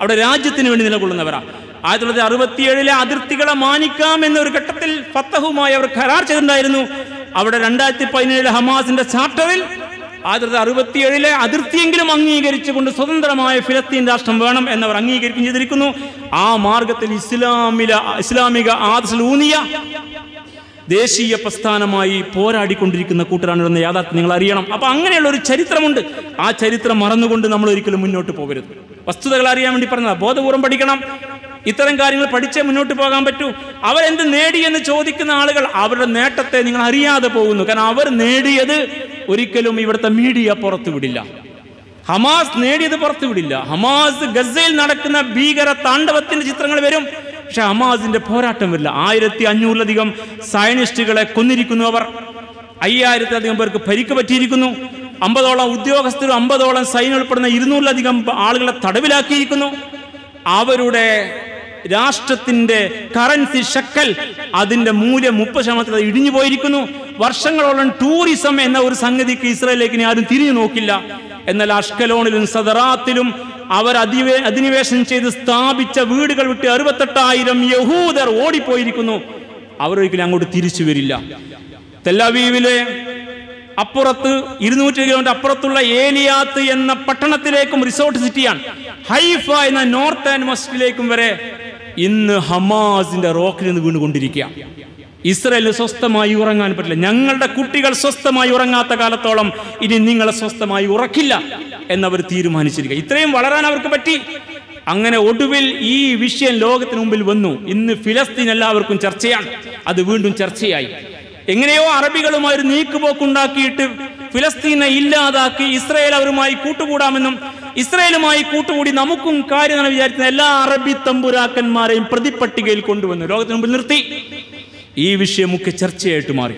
അവിടെ രാജ്യത്തിന് വേണ്ടി നിലകൊള്ളുന്നവരാ. ആയിരത്തി തൊള്ളായിരത്തി അറുപത്തിയേഴിലെ അതിർത്തികളെ മാനിക്കാം എന്നൊരു ഘട്ടത്തിൽ ഫത്തഹുമായി അവർ കരാർ ചെയ്തിട്ടുണ്ടായിരുന്നു. അവിടെ രണ്ടായിരത്തി പതിനേഴിലെ ഹമാസിന്റെ ചാർട്ടറിൽ ആയിരത്തി തൊള്ളായിരത്തി അറുപത്തിയേഴിലെ അതിർത്തിയെങ്കിലും അംഗീകരിച്ചുകൊണ്ട് സ്വതന്ത്രമായ ഫിലസ്തീൻ രാഷ്ട്രം വേണം എന്നവർ അംഗീകരിക്കുകയും ചെയ്തിരിക്കുന്നു. ആ മാർഗത്തിൽ ഇസ്ലാമില ഇസ്ലാമിക ആദർശലൂന്നിയ ദേശീയ പ്രസ്ഥാനമായി പോരാടിക്കൊണ്ടിരിക്കുന്ന കൂട്ടരാണ് യാഥാർത്ഥ്യം നിങ്ങൾ അറിയണം. അപ്പൊ അങ്ങനെയുള്ള ഒരു ചരിത്രമുണ്ട്. ആ ചരിത്രം മറന്നുകൊണ്ട് നമ്മൾ ഒരിക്കലും മുന്നോട്ട് പോകരുത്. വസ്തുതകൾ അറിയാൻ വേണ്ടി പറഞ്ഞതാ ബോധപൂർവം പഠിക്കണം. ഇത്തരം കാര്യങ്ങൾ പഠിച്ചേ മുന്നോട്ട് പോകാൻ പറ്റൂ. അവരെന്ത് നേടി എന്ന് ചോദിക്കുന്ന ആളുകൾ അവരുടെ നേട്ടത്തെ നിങ്ങൾ അറിയാതെ പോകുന്നു. കാരണം അവർ നേടിയത് ഒരിക്കലും ഇവിടുത്തെ മീഡിയ പുറത്തു വിടില്ല. ഹമാസ് നേടിയത് പുറത്തു വിടില്ല. ഹമാസ് ഗസയിൽ നടക്കുന്ന ഭീകര താണ്ഡവത്തിന്റെ ചിത്രങ്ങൾ വരും. പക്ഷെ ഹമാസിന്റെ പോരാട്ടം വരില്ല. ആയിരത്തി അഞ്ഞൂറിലധികം സയനിസ്റ്റുകളെ കൊന്നിരിക്കുന്നു അവർ. അയ്യായിരത്തിലധികം പേർക്ക് പരിക്ക് പറ്റിയിരിക്കുന്നു. അമ്പതോളം ഉദ്യോഗസ്ഥരും അമ്പതോളം സൈന്യം ഉൾപ്പെടുന്ന ഇരുന്നൂറിലധികം ആളുകളെ തടവിലാക്കിയിരിക്കുന്നു. അവരുടെ രാഷ്ട്രത്തിന്റെ കറൻസി ഷക്കൽ അതിന്റെ മൂല്യം മുപ്പത് ശതമാനത്തിൽ ഇടിഞ്ഞു പോയിരിക്കുന്നു. വർഷങ്ങളോളം ടൂറിസം എന്ന ഒരു സംഗതിക്ക് ഇസ്രായേലിലേക്ക് ആരും തിരിഞ്ഞു നോക്കില്ല. എന്നാൽ അഷ്കലോണിലും സദറാത്തിലും അവർ അധിവേ അധിനിവേശം ചെയ്ത് സ്ഥാപിച്ച വീടുകൾ വിട്ട് അറുപത്തെട്ടായിരം യഹൂദർ ഓടിപ്പോയിരിക്കുന്നു. അവരൊരിക്കലും അങ്ങോട്ട് തിരിച്ചു വരില്ല. തെല്ലവീവിലെ അപ്പുറത്ത് ഇരുന്നൂറ്റി കിലോമീറ്റർ അപ്പുറത്തുള്ള ഏലിയാത്ത് എന്ന പട്ടണത്തിലേക്കും റിസോർട്ട് സിറ്റിയാണ് ഹൈഫ എന്ന നോർത്ത് ആൻഡ് വെസ്റ്റിലേക്കും വരെ ഇന്ന് ഹമാസിന്റെ റോക്കിൽ നിന്ന് വീണുകൊണ്ടിരിക്കുക. ഇസ്രയേലിന് സ്വസ്ഥമായി ഉറങ്ങാൻ പറ്റില്ല. ഞങ്ങളുടെ കുട്ടികൾ സ്വസ്ഥമായി ഉറങ്ങാത്ത കാലത്തോളം ഇനി നിങ്ങളെ സ്വസ്ഥമായി ഉറക്കില്ല എന്നവർ തീരുമാനിച്ചിരിക്കുക. ഇത്രയും വളരാൻ അവർക്ക് പറ്റി. അങ്ങനെ ഒടുവിൽ ഈ വിഷയം ലോകത്തിന് മുമ്പിൽ വന്നു. ഇന്ന് ഫിലസ്തീൻ എല്ലാവർക്കും ചർച്ചയാണ്. അത് വീണ്ടും ചർച്ചയായി. എങ്ങനെയോ അറബികളുമായി ഒരു നീക്കുപോക്കുണ്ടാക്കിയിട്ട് ഫിലസ്തീനെ ഇല്ലാതാക്കി ഇസ്രയേൽ അവരുമായി കൂട്ടുകൂടാമെന്നും ഇസ്രയേലുമായി കൂട്ടുകൂടി നമുക്കും കാര്യമെന്ന് വിചാരിക്കുന്ന എല്ലാ അറബി തമ്പുരാക്കന്മാരെയും പ്രതിപട്ടികയിൽ കൊണ്ടുവന്നു. ലോകത്തിന് മുമ്പിൽ നിർത്തി. ഈ വിഷയം മുഖ്യ ചർച്ചയായിട്ട് മാറി.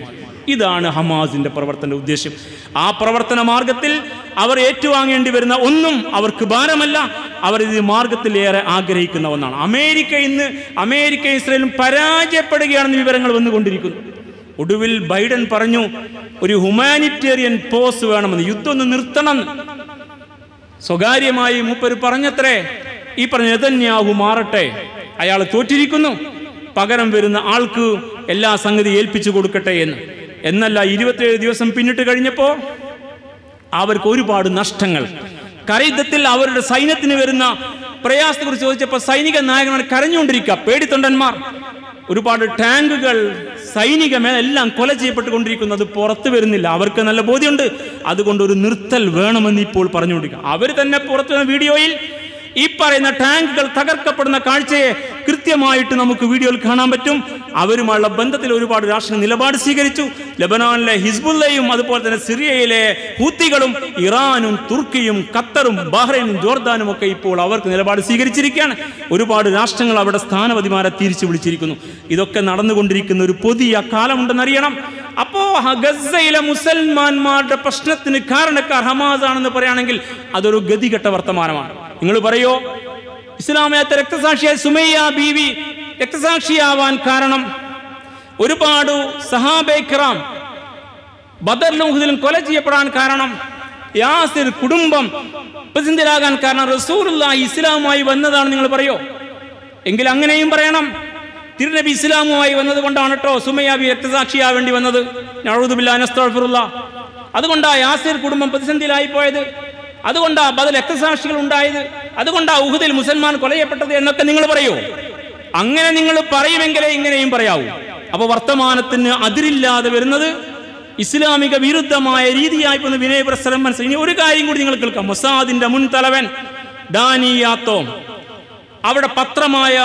ഇതാണ് ഹമാസിന്റെ പ്രവർത്തന ഉദ്ദേശം. ആ പ്രവർത്തന മാർഗത്തിൽ അവർ ഏറ്റുവാങ്ങേണ്ടി വരുന്ന ഒന്നും അവർക്ക് ഭാരമല്ല. അവർ ഇത് മാർഗത്തിലേറെ ആഗ്രഹിക്കുന്ന ഒന്നാണ്. അമേരിക്ക ഇന്ന് അമേരിക്ക ഇസ്രയേലും പരാജയപ്പെടുകയാണെന്ന് വിവരങ്ങൾ വന്നുകൊണ്ടിരിക്കുന്നു. ഒടുവിൽ ബൈഡൻ പറഞ്ഞു ഒരു ഹ്യൂമാനിറ്റേറിയൻ പോസ് വേണമെന്ന് യുദ്ധം ഒന്ന് നിർത്തണം. സ്വകാര്യമായി മൂപ്പര് പറഞ്ഞത്രേ ഈ പറഞ്ഞ നെതന്യാഹു മാറട്ടെ. അയാൾ തോറ്റിരിക്കുന്നു. പകരം വരുന്ന ആൾക്ക് എല്ലാ സംഗതി ഏൽപ്പിച്ചു കൊടുക്കട്ടെ എന്ന്. എന്നല്ല ഇരുപത്തിയേഴ് ദിവസം പിന്നിട്ട് കഴിഞ്ഞപ്പോ അവർക്ക് ഒരുപാട് നഷ്ടങ്ങൾ. കരയുദ്ധത്തിൽ അവരുടെ സൈന്യത്തിന് വരുന്ന പ്രയാസത്തെ കുറിച്ച് ചോദിച്ചപ്പോൾ സൈനിക നായകന്മാർ കരഞ്ഞുകൊണ്ടിരിക്കുക പേടിത്തൊണ്ടന്മാർ. ഒരുപാട് ടാങ്കുകൾ സൈനിക മേലെല്ലാം കൊല ചെയ്യപ്പെട്ടുകൊണ്ടിരിക്കുന്നത് പുറത്തു വരുന്നില്ല. അവർക്ക് നല്ല ബോധ്യമുണ്ട്. അതുകൊണ്ട് ഒരു നിർത്തൽ വേണമെന്ന് ഇപ്പോൾ പറഞ്ഞുകൊണ്ടിരിക്കുക അവർ തന്നെ പുറത്തു വീഡിയോയിൽ ഈ പറയുന്ന ടാങ്കുകൾ തകർക്കപ്പെടുന്ന കാഴ്ചയെ കൃത്യമായിട്ട് നമുക്ക് വീഡിയോയിൽ കാണാൻ പറ്റും. അവരുമായുള്ള ബന്ധത്തിൽ ഒരുപാട് രാഷ്ട്രങ്ങൾ നിലപാട് സ്വീകരിച്ചു. ലബനാനിലെ ഹിസ്ബുല്ലയും അതുപോലെ തന്നെ സിറിയയിലെ ഹൂത്തികളും ഇറാനും തുർക്കിയും ഖത്തറും ബഹ്റൈനും ജോർദാനും ഒക്കെ ഇപ്പോൾ അവർക്ക് നിലപാട് സ്വീകരിച്ചിരിക്കുകയാണ്. ഒരുപാട് രാഷ്ട്രങ്ങൾ അവിടെ സ്ഥാനപതിമാരെ തിരിച്ചു വിളിച്ചിരിക്കുന്നു. ഇതൊക്കെ നടന്നുകൊണ്ടിരിക്കുന്ന ഒരു പുതിയ കാലമുണ്ടെന്നറിയണം അപ്പോ ഗസയിലെ മുസൽമാന്മാരുടെ പ്രശ്നത്തിന് കാരണക്കാർ ഹമാസ് ആണെന്ന് പറയുകയാണെങ്കിൽ അതൊരു ഗതികെട്ട വർത്തമാനമാണ്. നിങ്ങൾ പറയോ? ഇസ്ലാമിയത്തെ രക്തസാക്ഷിയായ സുമയ്യ ബീവി രക്തസാക്ഷിയാവാൻ കാരണം ഒരുപാട് സഹാബേക്രാം ഉഹദിലും കൊല ചെയ്യപ്പെടാൻ കാരണം യാസിർ കുടുംബം പ്രസിദ്ധരാകാൻ കാരണം റസൂലുള്ള ഇസ്ലാമുമായി വന്നതാണ് നിങ്ങൾ പറയോ? എങ്കിൽ അങ്ങനെയും പറയണം. തിരുനബി ഇസ്ലാമുമായി വന്നത് കൊണ്ടാണ് കേട്ടോ സുമയാബി രക്തസാക്ഷിയാവേണ്ടി വന്നത്. നഴുതുബില്ലാനസ്തഫറുള്ള അതുകൊണ്ടാ യാസിർ കുടുംബം പ്രതിസന്ധിയിലായി പോയത്. അതുകൊണ്ടാ ബദൽ രക്തസാക്ഷികൾ ഉണ്ടായത് അതുകൊണ്ടാ ഉഹുദിൽ മുസൽമാൻ കൊലയപ്പെട്ടത് എന്നൊക്കെ നിങ്ങൾ പറയൂ. അങ്ങനെ നിങ്ങൾ പറയുമെങ്കിലേ ഇങ്ങനെയും പറയാവൂ. അപ്പൊ വർത്തമാനത്തിന് അതിരില്ലാതെ വരുന്നത് ഇസ്ലാമിക വിരുദ്ധമായ രീതിയായി പോകുന്ന വിനയപ്രസരം മനസ്സിലായി ഇനി ഒരു കാര്യം കൂടി നിങ്ങൾ കേൾക്കാം. മൊസാദിന്റെ മുൻ തലവൻ ഡാനിയാത്തോ അവിടെ പത്രമായ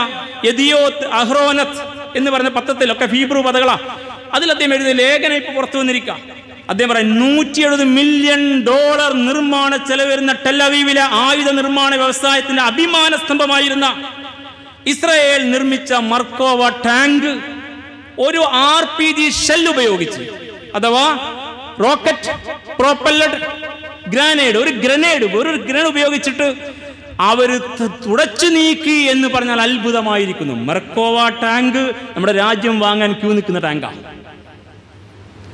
യദിയോത്ത് അഹ്റോനത്ത് എന്ന് പറഞ്ഞ പത്രത്തിലൊക്കെ ഫീബ്രു പദകളാ അതിൽ അദ്ദേഹം എഴുതിയ ലേഖനം ഇപ്പൊ പുറത്തു വന്നിരിക്കുക അദ്ദേഹം പറയാം നൂറ്റി എഴുപത് മില്യൺ ഡോളർ നിർമ്മാണ ചെലവ് വരുന്ന ടെല്ലവീവിലെ ആയുധ നിർമ്മാണ വ്യവസായത്തിന്റെ അഭിമാന സ്തംഭമായിരുന്ന ഇസ്രയേൽ നിർമ്മിച്ച മർക്കോവ ടാങ്ക് ഒരു ആർ പി ജി ഷെൽ ഉപയോഗിച്ച് അഥവാ റോക്കറ്റ് പ്രോപ്പല്ലഡ് ഗ്രാനേഡ് ഒരു ഗ്രനേഡ് ഒരു ഗ്രനേഡ് ഉപയോഗിച്ചിട്ട് അവർ തുടച്ചു നീക്കി എന്ന് പറഞ്ഞാൽ അത്ഭുതമായിരിക്കുന്നു. മർക്കോവ ടാങ്ക് നമ്മുടെ രാജ്യം വാങ്ങാൻ ക്യൂ നിൽക്കുന്ന ടാങ്കാണ്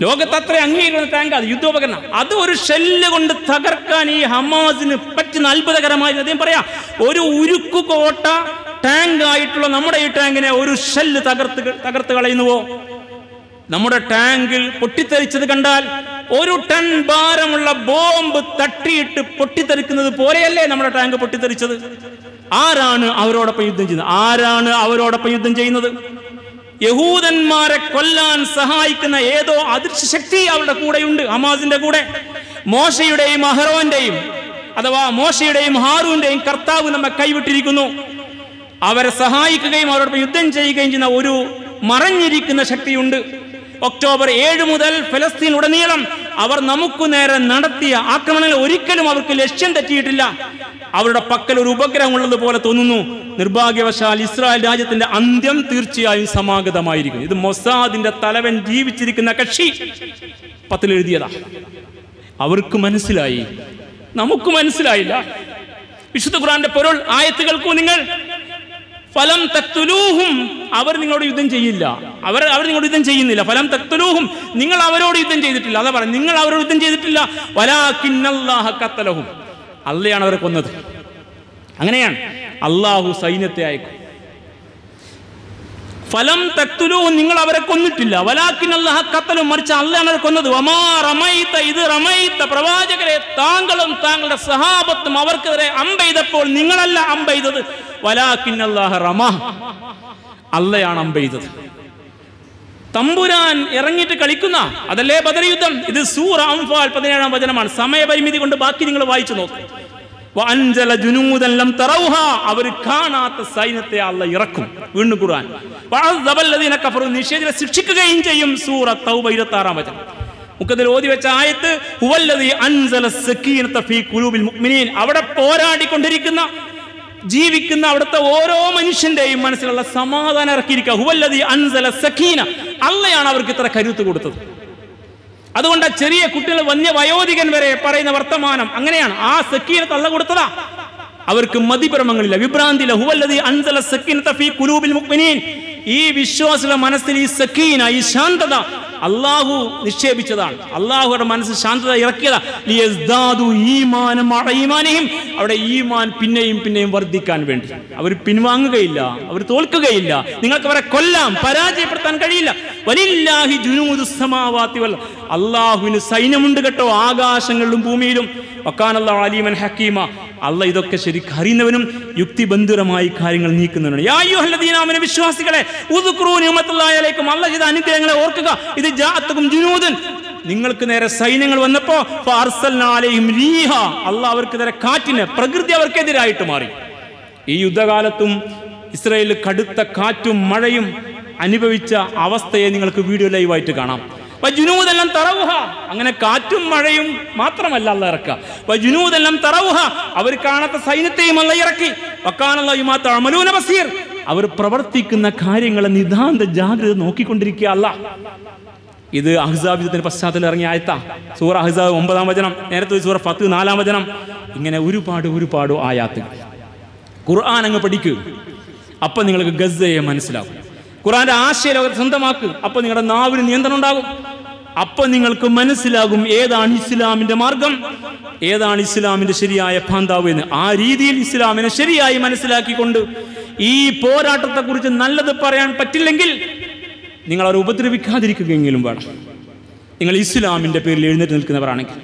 ലോകത്ത് അത്ര അംഗീകരിക്കുന്ന ടാങ്ക് അത് യുദ്ധോപകരണം. അത് ഒരു ഷെല്ല് കൊണ്ട് തകർക്കാൻ ഈ ഹമാസിന് പറ്റുന്ന അത്ഭുതകരമായി അദ്ദേഹം പറയാം ഒരു ഉരുക്കു കോട്ട ടാങ്ക് ആയിട്ടുള്ള നമ്മുടെ ഈ ടാങ്കിനെ ഒരു ഷെല്ല് തകർത്ത് തകർത്ത് കളയുന്നുവോ? നമ്മുടെ ടാങ്കിൽ പൊട്ടിത്തെറിച്ചത് കണ്ടാൽ ഒരു ടൺ ഭാരമുള്ള ബോംബ് തട്ടിയിട്ട് പൊട്ടിത്തെറിക്കുന്നത് പോലെയല്ലേ നമ്മുടെ ടാങ്ക് പൊട്ടിത്തെറിച്ചത്? ആരാണ് അവരോടൊപ്പം യുദ്ധം ചെയ്യുന്നത്? ആരാണ് അവരോടൊപ്പം യുദ്ധം ചെയ്യുന്നത്? യഹൂദന്മാരെ കൊല്ലാൻ സഹായിക്കുന്ന ഏതോ അദൃശ്യ ശക്തി അവരുടെ കൂടെയുണ്ട് ഹമാസിന്റെ കൂടെ. മോശയുടെയും അഹ്റോന്റെയും അഥവാ മോശയുടെയും ഹാറൂന്റെയും കർത്താവ് നമ്മെ കൈവിട്ടിരിക്കുന്നു. അവരെ സഹായിക്കുകയും അവരോടൊപ്പം യുദ്ധം ചെയ്യുകയും ചെയ്യുന്ന ഒരു മറഞ്ഞിരിക്കുന്ന ശക്തിയുണ്ട്. ഒക്ടോബർ ഏഴ് മുതൽ ഫലസ്തീൻ ഉടനീളം അവർ നമുക്ക് നേരെ നടത്തിയ ആക്രമണങ്ങൾ ഒരിക്കലും അവർക്ക് ലക്ഷ്യം തെറ്റിയിട്ടില്ല. അവരുടെ പക്കൽ ഒരു ഉപഗ്രഹം ഉള്ളതുപോലെ തോന്നുന്നു. നിർഭാഗ്യവശാൽ ഇസ്രായേൽ രാജ്യത്തിന്റെ അന്ത്യം തീർച്ചയായും സമാഗതമായിരിക്കും ഇത് മൊസാദിന്റെ തലവൻ ജീവിച്ചിരിക്കുന്ന കക്ഷി. പത്തിലെഴുതിയതാ അവർക്ക് മനസ്സിലായി. നമുക്ക് മനസ്സിലായില്ല. വിശുദ്ധ ഖുറാന്റെ പൊരുൾ ആയത്തുകൾക്കും നിങ്ങൾ ഫലം തത്തുലൂഹും അവർ നിങ്ങളോട് യുദ്ധം ചെയ്യില്ല. അവർ അവർ നിങ്ങളോട് യുദ്ധം ചെയ്യുന്നില്ല. ഫലം തത്തുലൂഹും നിങ്ങൾ അവരോട് യുദ്ധം ചെയ്തിട്ടില്ല. അതാ പറഞ്ഞു നിങ്ങൾ അവരോട് യുദ്ധം ചെയ്തിട്ടില്ല. വലാഖിന്നല്ലാഹ കത്തലഹും അള്ളയാണ് അവരെ കൊന്നത്. അങ്ങനെയാണ്. അള്ളാഹു സൈന്യത്തെ അയക്കും. ഫലം തക്തുലു നിങ്ങൾ അവരെ കൊന്നിട്ടില്ല. വലാക്കിൻ അല്ലാഹ കത്തലും മറിച്ച് അല്ലാണ് അവരെ കൊന്നത്. വമാ റമൈത്ത ഇത് റമൈത്ത പ്രവാചകരെ താങ്കളും താങ്കളുടെ സഹാബത്തും അവർക്കെതിരെ അമ്പെയ്തപ്പോൾ നിങ്ങളല്ല അമ്പെയ്തത് വലാക്കിൻ അല്ലാഹ റമ. അള്ളയാണ് അമ്പെയ്തത് തമ്പുരാൻ ഇറങ്ങിയിട്ട് കളിക്കുന്ന അതല്ലേ ബദർ യുദ്ധം? ഇത് സൂറ അംഫാൽ പതിനേഴാം വചനമാണ്. സമയപരിമിതി കൊണ്ട് ബാക്കി നിങ്ങൾ വായിച്ചു നോക്കും. വഅൻജല ജുനൂദൻ ലം തറൗഹ. അവർ കാണാത്ത സൈന്യത്തെ അല്ല ഇറക്കും. വീണ്ടും ഖുർആൻ. വഅസ്ദബല്ലദീന കഫറു. നിഷേധികളെ ശിക്ഷിക്കുകയും ചെയ്യും. സൂറ തൗബ 26 വചനം. മുക്കത്തിൽ ഓതി വെച്ച ആയത്ത് ഹുവല്ലദീ അൻസല സക്കീനത ഫീ ഖുലൂബിൽ മുഅ്മിനീൻ. അവിടെ പോരാടിക്കൊണ്ടിരിക്കുന്ന ജീവിക്കുന്ന അവിടുത്തെ ഓരോ മനുഷ്യന്റെയും മനസ്സിലുള്ള സമാധാനം ഇറക്കിയിരിക്കുക. ഹുവല്ലദീ അൻസല സക്കീന അള്ളയാണ് അവർക്ക് ഇത്ര കരുത്ത് കൊടുത്തത്. അതുകൊണ്ട് ചെറിയ കുട്ടികൾ വന്യ വയോധികൻ വരെ പറയുന്ന വർത്തമാനം അങ്ങനെയാണ്. ആ സക്കീന തള്ള കൊടുത്തതാ. അവർക്ക് മതിഭ്രമങ്ങളില്ല വിഭ്രാന്തില്ല അൻസല സക്കീനത ഫീ മുഅ്മിനീൻ. ഈ വിശ്വാസികളുടെ മനസ്സിൽ ഈ സക്കീന ഈ ശാന്തത അള്ളാഹു നിക്ഷേപിച്ചതാണ്. അള്ളാഹുയുടെ മനസ്സ് ശാന്തത ഇറക്കിയതാ. ലിയസ്ദാദു ഈമാനം മഅ ഈമാനിഹിം. അവിടെ ഈമാൻ പിന്നെയും പിന്നെയും വർദ്ധിക്കാൻ വേണ്ടി. അവർ പിൻവാങ്ങുകയില്ല. അവർ തോൽക്കുകയില്ല. നിങ്ങൾക്ക് അവരെ കൊല്ലാം പരാജയപ്പെടുത്താൻ കഴിയില്ല. വലില്ലാഹി ജുനൂദുസമാവാത്തി വല്ല അള്ളാഹുവിന് സൈന്യമുണ്ട് കേട്ടോ ആകാശങ്ങളിലും ഭൂമിയിലും. വക്കാനല്ലാഹു അലീമൻ ഹക്കീമ. അല്ല ഇതൊക്കെ ശരിക്കും അറിയുന്നവനും യുക്തിബന്ധുരമായി കാര്യങ്ങൾ നീക്കുന്നവനാണ് യാ വിശ്വാസികളെ ഉദ്കുറൂ നിഅമത്തുല്ലാഹി അലൈക്കും. അല്ല ചെയ്ത അനുഗ്രഹങ്ങളെ ഓർക്കുക. ഇത് നിങ്ങൾക്ക് നേരെ സൈന്യങ്ങൾ വന്നപ്പോ അല്ല അവർക്ക് നേരെ കാറ്റിന് പ്രകൃതി അവർക്കെതിരായിട്ട് മാറി. ഈ യുദ്ധകാലത്തും ഇസ്രയേലിൽ കടുത്ത കാറ്റും മഴയും അനുഭവിച്ച അവസ്ഥയെ നിങ്ങൾക്ക് വീഡിയോ ലൈവായിട്ട് കാണാം. ജുനൂതെല്ലാം തറവുഹ. അങ്ങനെ കാറ്റും മഴയും മാത്രമല്ല അല്ല ഇറക്കുക. അപ്പൊ ജുനൂതെല്ലാം തറവുഹ. അവർ കാണാത്ത സൈന്യത്തെയും അല്ല ഇറക്കി. വക്കാനല്ല ബസീർ. അവർ പ്രവർത്തിക്കുന്ന കാര്യങ്ങളെ നിതാന്ത ജാഗ്രത നോക്കിക്കൊണ്ടിരിക്കുക അല്ല ഇത് അഹ്സാബ് യുദ്ധത്തിന്റെ പശ്ചാത്തലം ഇറങ്ങിയ ആയത്ത. സൂറ അഹ്സാബ് ഒമ്പതാം വചനം നേരത്തെ സൂറ പത്ത് നാലാം വചനം. ഇങ്ങനെ ഒരുപാട് ഒരുപാട് ആയാത്ത് ഖുർആൻ അങ്ങ് പഠിക്കൂ അപ്പൊ നിങ്ങൾക്ക് ഗസയെ മനസ്സിലാകും. ഖുർആന്റെ ആശയലോകത്തെ സ്വന്തമാക്കുക അപ്പൊ നിങ്ങളുടെ നാവിന് നിയന്ത്രണം ഉണ്ടാകും. അപ്പൊ നിങ്ങൾക്ക് മനസ്സിലാകും ഏതാണ് ഇസ്ലാമിന്റെ മാർഗം ഏതാണ് ഇസ്ലാമിന്റെ ശരിയായ ഭാന്താവ് എന്ന്. ആ രീതിയിൽ ഇസ്ലാമിനെ ശരിയായി മനസ്സിലാക്കിക്കൊണ്ട് ഈ പോരാട്ടത്തെക്കുറിച്ച് നല്ലത് പറയാൻ പറ്റില്ലെങ്കിൽ നിങ്ങൾ അവരെ ഉപദ്രവിക്കാതിരിക്കുകയെങ്കിലും വേണം. നിങ്ങൾ ഇസ്ലാമിന്റെ പേരിൽ എഴുന്നേറ്റ് നിൽക്കുന്നവരാണെങ്കിൽ.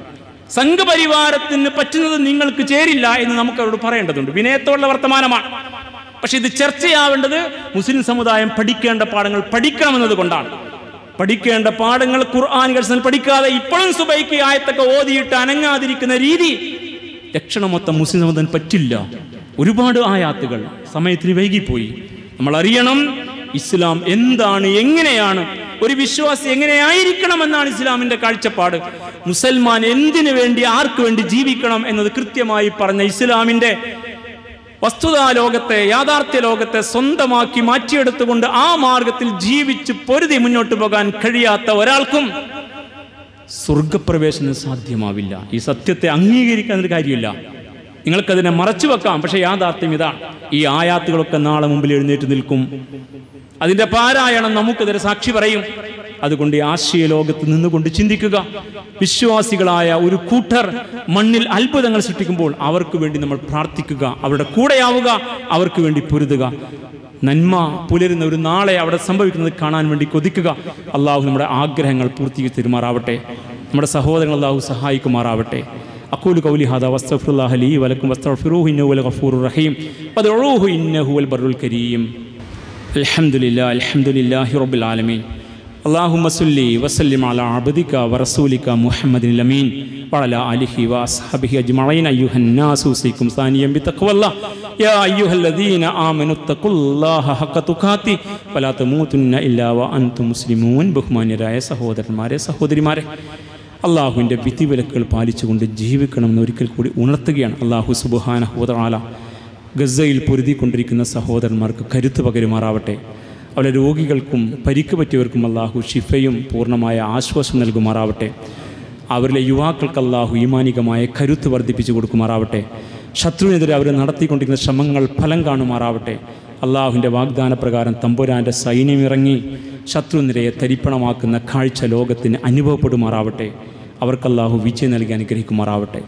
സംഘപരിവാരത്തിന് പറ്റുന്നത് നിങ്ങൾക്ക് ചേരില്ല എന്ന് നമുക്ക് അവരോട് പറയേണ്ടതുണ്ട്. വിനയത്തോടുള്ള വർത്തമാനമാണ്. പക്ഷെ ഇത് ചർച്ചയാവേണ്ടത് മുസ്ലിം സമുദായം പഠിക്കേണ്ട പാഠങ്ങൾ പഠിക്കണമെന്നത് കൊണ്ടാണ്. പഠിക്കേണ്ട പാഠങ്ങൾ ഖുർആൻ ഖുർആാനുകൾ പഠിക്കാതെ ഇപ്പോഴും സുബൈക്ക് ആയത്തൊക്കെ ഓതിയിട്ട് അനങ്ങാതിരിക്കുന്ന രീതി ലക്ഷണമൊത്തം മുസ്ലിം സമുദായം പറ്റില്ല. ഒരുപാട് ആയാത്തുകൾ സമയത്തിന് വൈകിപ്പോയി. നമ്മൾ അറിയണം ഇസ്ലാം എന്താണ് എങ്ങനെയാണ് ഒരു വിശ്വാസി എങ്ങനെയായിരിക്കണമെന്നാണ് ഇസ്ലാമിന്റെ കാഴ്ചപ്പാട്. മുസൽമാൻ എന്തിനു വേണ്ടി ആർക്കു വേണ്ടി ജീവിക്കണം എന്നത് കൃത്യമായി പറഞ്ഞ ഇസ്ലാമിന്റെ വസ്തുതാ ലോകത്തെ യാഥാർത്ഥ്യ ലോകത്തെ സ്വന്തമാക്കി മാറ്റിയെടുത്തുകൊണ്ട് ആ മാർഗത്തിൽ ജീവിച്ച് പൊരുതി മുന്നോട്ട് പോകാൻ കഴിയാത്ത ഒരാൾക്കും സ്വർഗപ്രവേശനം സാധ്യമാവില്ല. ഈ സത്യത്തെ അംഗീകരിക്കാൻ ഒരു കാര്യമില്ല. നിങ്ങൾക്കതിനെ മറച്ചു വെക്കാം. പക്ഷെ യാഥാർത്ഥ്യം ഇതാണ്. ഈ ആയാത്തുകളൊക്കെ നാളെ മുമ്പിൽ എഴുന്നേറ്റ് നിൽക്കും. അതിന്റെ പാരായണം നമുക്കെതിരെ സാക്ഷി പറയും. അതുകൊണ്ട് ആശയ ലോകത്ത് നിന്നുകൊണ്ട് ചിന്തിക്കുക. വിശ്വാസികളായ ഒരു കൂട്ടർ മണ്ണിൽ അത്ഭുതങ്ങൾ സൃഷ്ടിക്കുമ്പോൾ അവർക്ക് വേണ്ടി നമ്മൾ പ്രാർത്ഥിക്കുക. അവരുടെ കൂടെയാവുക. അവർക്ക് വേണ്ടി പൊരുതുക. നന്മ പുലരുന്ന ഒരു നാളെ അവിടെ സംഭവിക്കുന്നത് കാണാൻ വേണ്ടി കൊതിക്കുക. അള്ളാഹു നമ്മുടെ ആഗ്രഹങ്ങൾ പൂർത്തീകരിച്ച് തരുമാറാവട്ടെ. നമ്മുടെ സഹോദരങ്ങൾ അള്ളാഹു സഹായിക്കുമാറാവട്ടെ. അക്കൂലു കൗലി ഹാദ വസ്തഫുല്ലാഹ് ലീ വലക്കും വസ്തഫിറൂഹു ഇന്നഹു വൽ ഗഫൂർ റഹീം വദഊഹു ഇന്നഹു വൽ ബറുൽ കരീം അൽഹംദുലില്ലാ അൽഹംദുലില്ലാഹി റബ്ബിൽ ആലമീൻ اللهم صل وسلم على عبدك ورسولك محمد الأمين وعلى آله وأصحابه أجمعين أيها الناس أوصيكم ثانيا بتقوى الله يا أيها الذين آمنوا اتقوا الله حق تقاته ولا تموتن إلا وأنتم مسلمون ബഹുമാന്യരായ സഹോദരന്മാരെ സഹോദരിമാരെ അള്ളാഹുവിന്റെ വിധിവിലക്കുകൾ പാലിച്ചുകൊണ്ട് ജീവിക്കണമെന്ന് ഒരിക്കൽ കൂടി ഉണർത്തുകയാണ് അള്ളാഹു സുബുഹാന ഹുദാല ഗസയിൽ പൊരുതിക്കൊണ്ടിരിക്കുന്ന സഹോദരന്മാർക്ക് കരുത്ത് പകരുമാറാവട്ടെ. അവരുടെ രോഗികൾക്കും പരിക്ക് പറ്റിയവർക്കും അള്ളാഹു ഷിഫയും പൂർണമായ ആശ്വാസം നൽകുമാറാവട്ടെ. അവരിലെ യുവാക്കൾക്ക് അള്ളാഹു ഈമാനികമായ കരുത്ത് വർദ്ധിപ്പിച്ചു കൊടുക്കുമാറാവട്ടെ. ശത്രുവിനെതിരെ അവർ നടത്തിക്കൊണ്ടിരിക്കുന്ന ശ്രമങ്ങൾ ഫലം കാണുമാറാവട്ടെ. അള്ളാഹുവിന്റെ വാഗ്ദാനപ്രകാരം തമ്പുരാന്റെ സൈന്യമിറങ്ങി ശത്രുനിരയെ തരിപ്പണമാക്കുന്ന കാഴ്ച ലോകത്തിന് അനുഭവപ്പെടുമാറാവട്ടെ. അവർക്ക് അള്ളാഹു വിജയം നൽകി അനുഗ്രഹിക്കുമാറാവട്ടെ.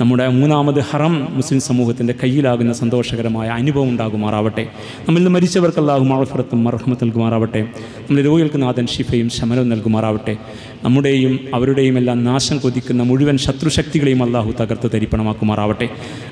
നമ്മുടെ മൂന്നാമത് ഹറം മുസ്ലിം സമൂഹത്തിന്റെ കയ്യിലാകുന്ന സന്തോഷകരമായ അനുഭവം ഉണ്ടാകുമാറാവട്ടെ. നമ്മിൽ നിന്ന് മരിച്ചവർക്ക് അള്ളാഹു മാഫറത്തും മർഹമത്ത് നൽകുമാറാവട്ടെ. നമ്മുടെ രോഗികൾക്ക് നാഥൻ ഷിഫയും ശമനവും നൽകുമാറാവട്ടെ. നമ്മുടെയും അവരുടെയും എല്ലാം നാശം കൊതിക്കുന്ന മുഴുവൻ ശത്രുശക്തികളെയും അള്ളാഹു തകർത്ത് തരിപ്പണമാക്കുമാറാവട്ടെ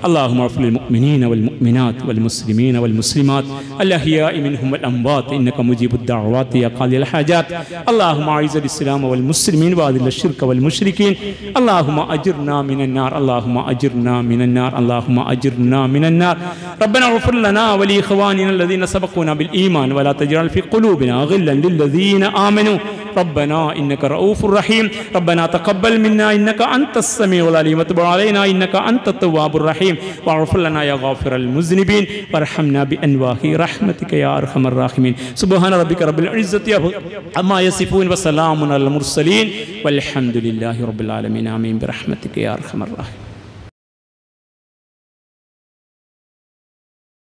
അള്ളാഹു മഫുൽ മുഅ്മിനീന വൽ മുഅ്മിനാത്ത് വൽ മുസ്ലിമീന വൽ മുസ്ലിമാത്ത് അല്ലഹിയാഇ മിൻഹും വൽ അംവാത്ത് ഇന്നക മുജീബുദ് ദഅവാത്തി യാ ഖാദിൽ ഹാജാത്ത് اللهم اعز الاسلام والمسلمين واذل الشرك والمشركين اللهم اجرنا من النار اللهم اجرنا من النار اللهم اجرنا من النار ربنا اغفر لنا ولاخواننا الذين سبقونا بالايمان ولا تجعل في قلوبنا غلا للذين امنوا ربنا انك رؤوف رحيم ربنا تقبل منا إنك أنت السميع العليم. وتب علينا إنك أنت التواب الرحيم. واغفر لنا يا غافر المذنبين. وارحمنا بانواع رحمتك يا أرحم الراحمين. سبحان ربك رب العزة عما يصفون وسلام على المرسلين. والحمد لله رب العالمين. آمين برحمتك يا أرحم الراحمين.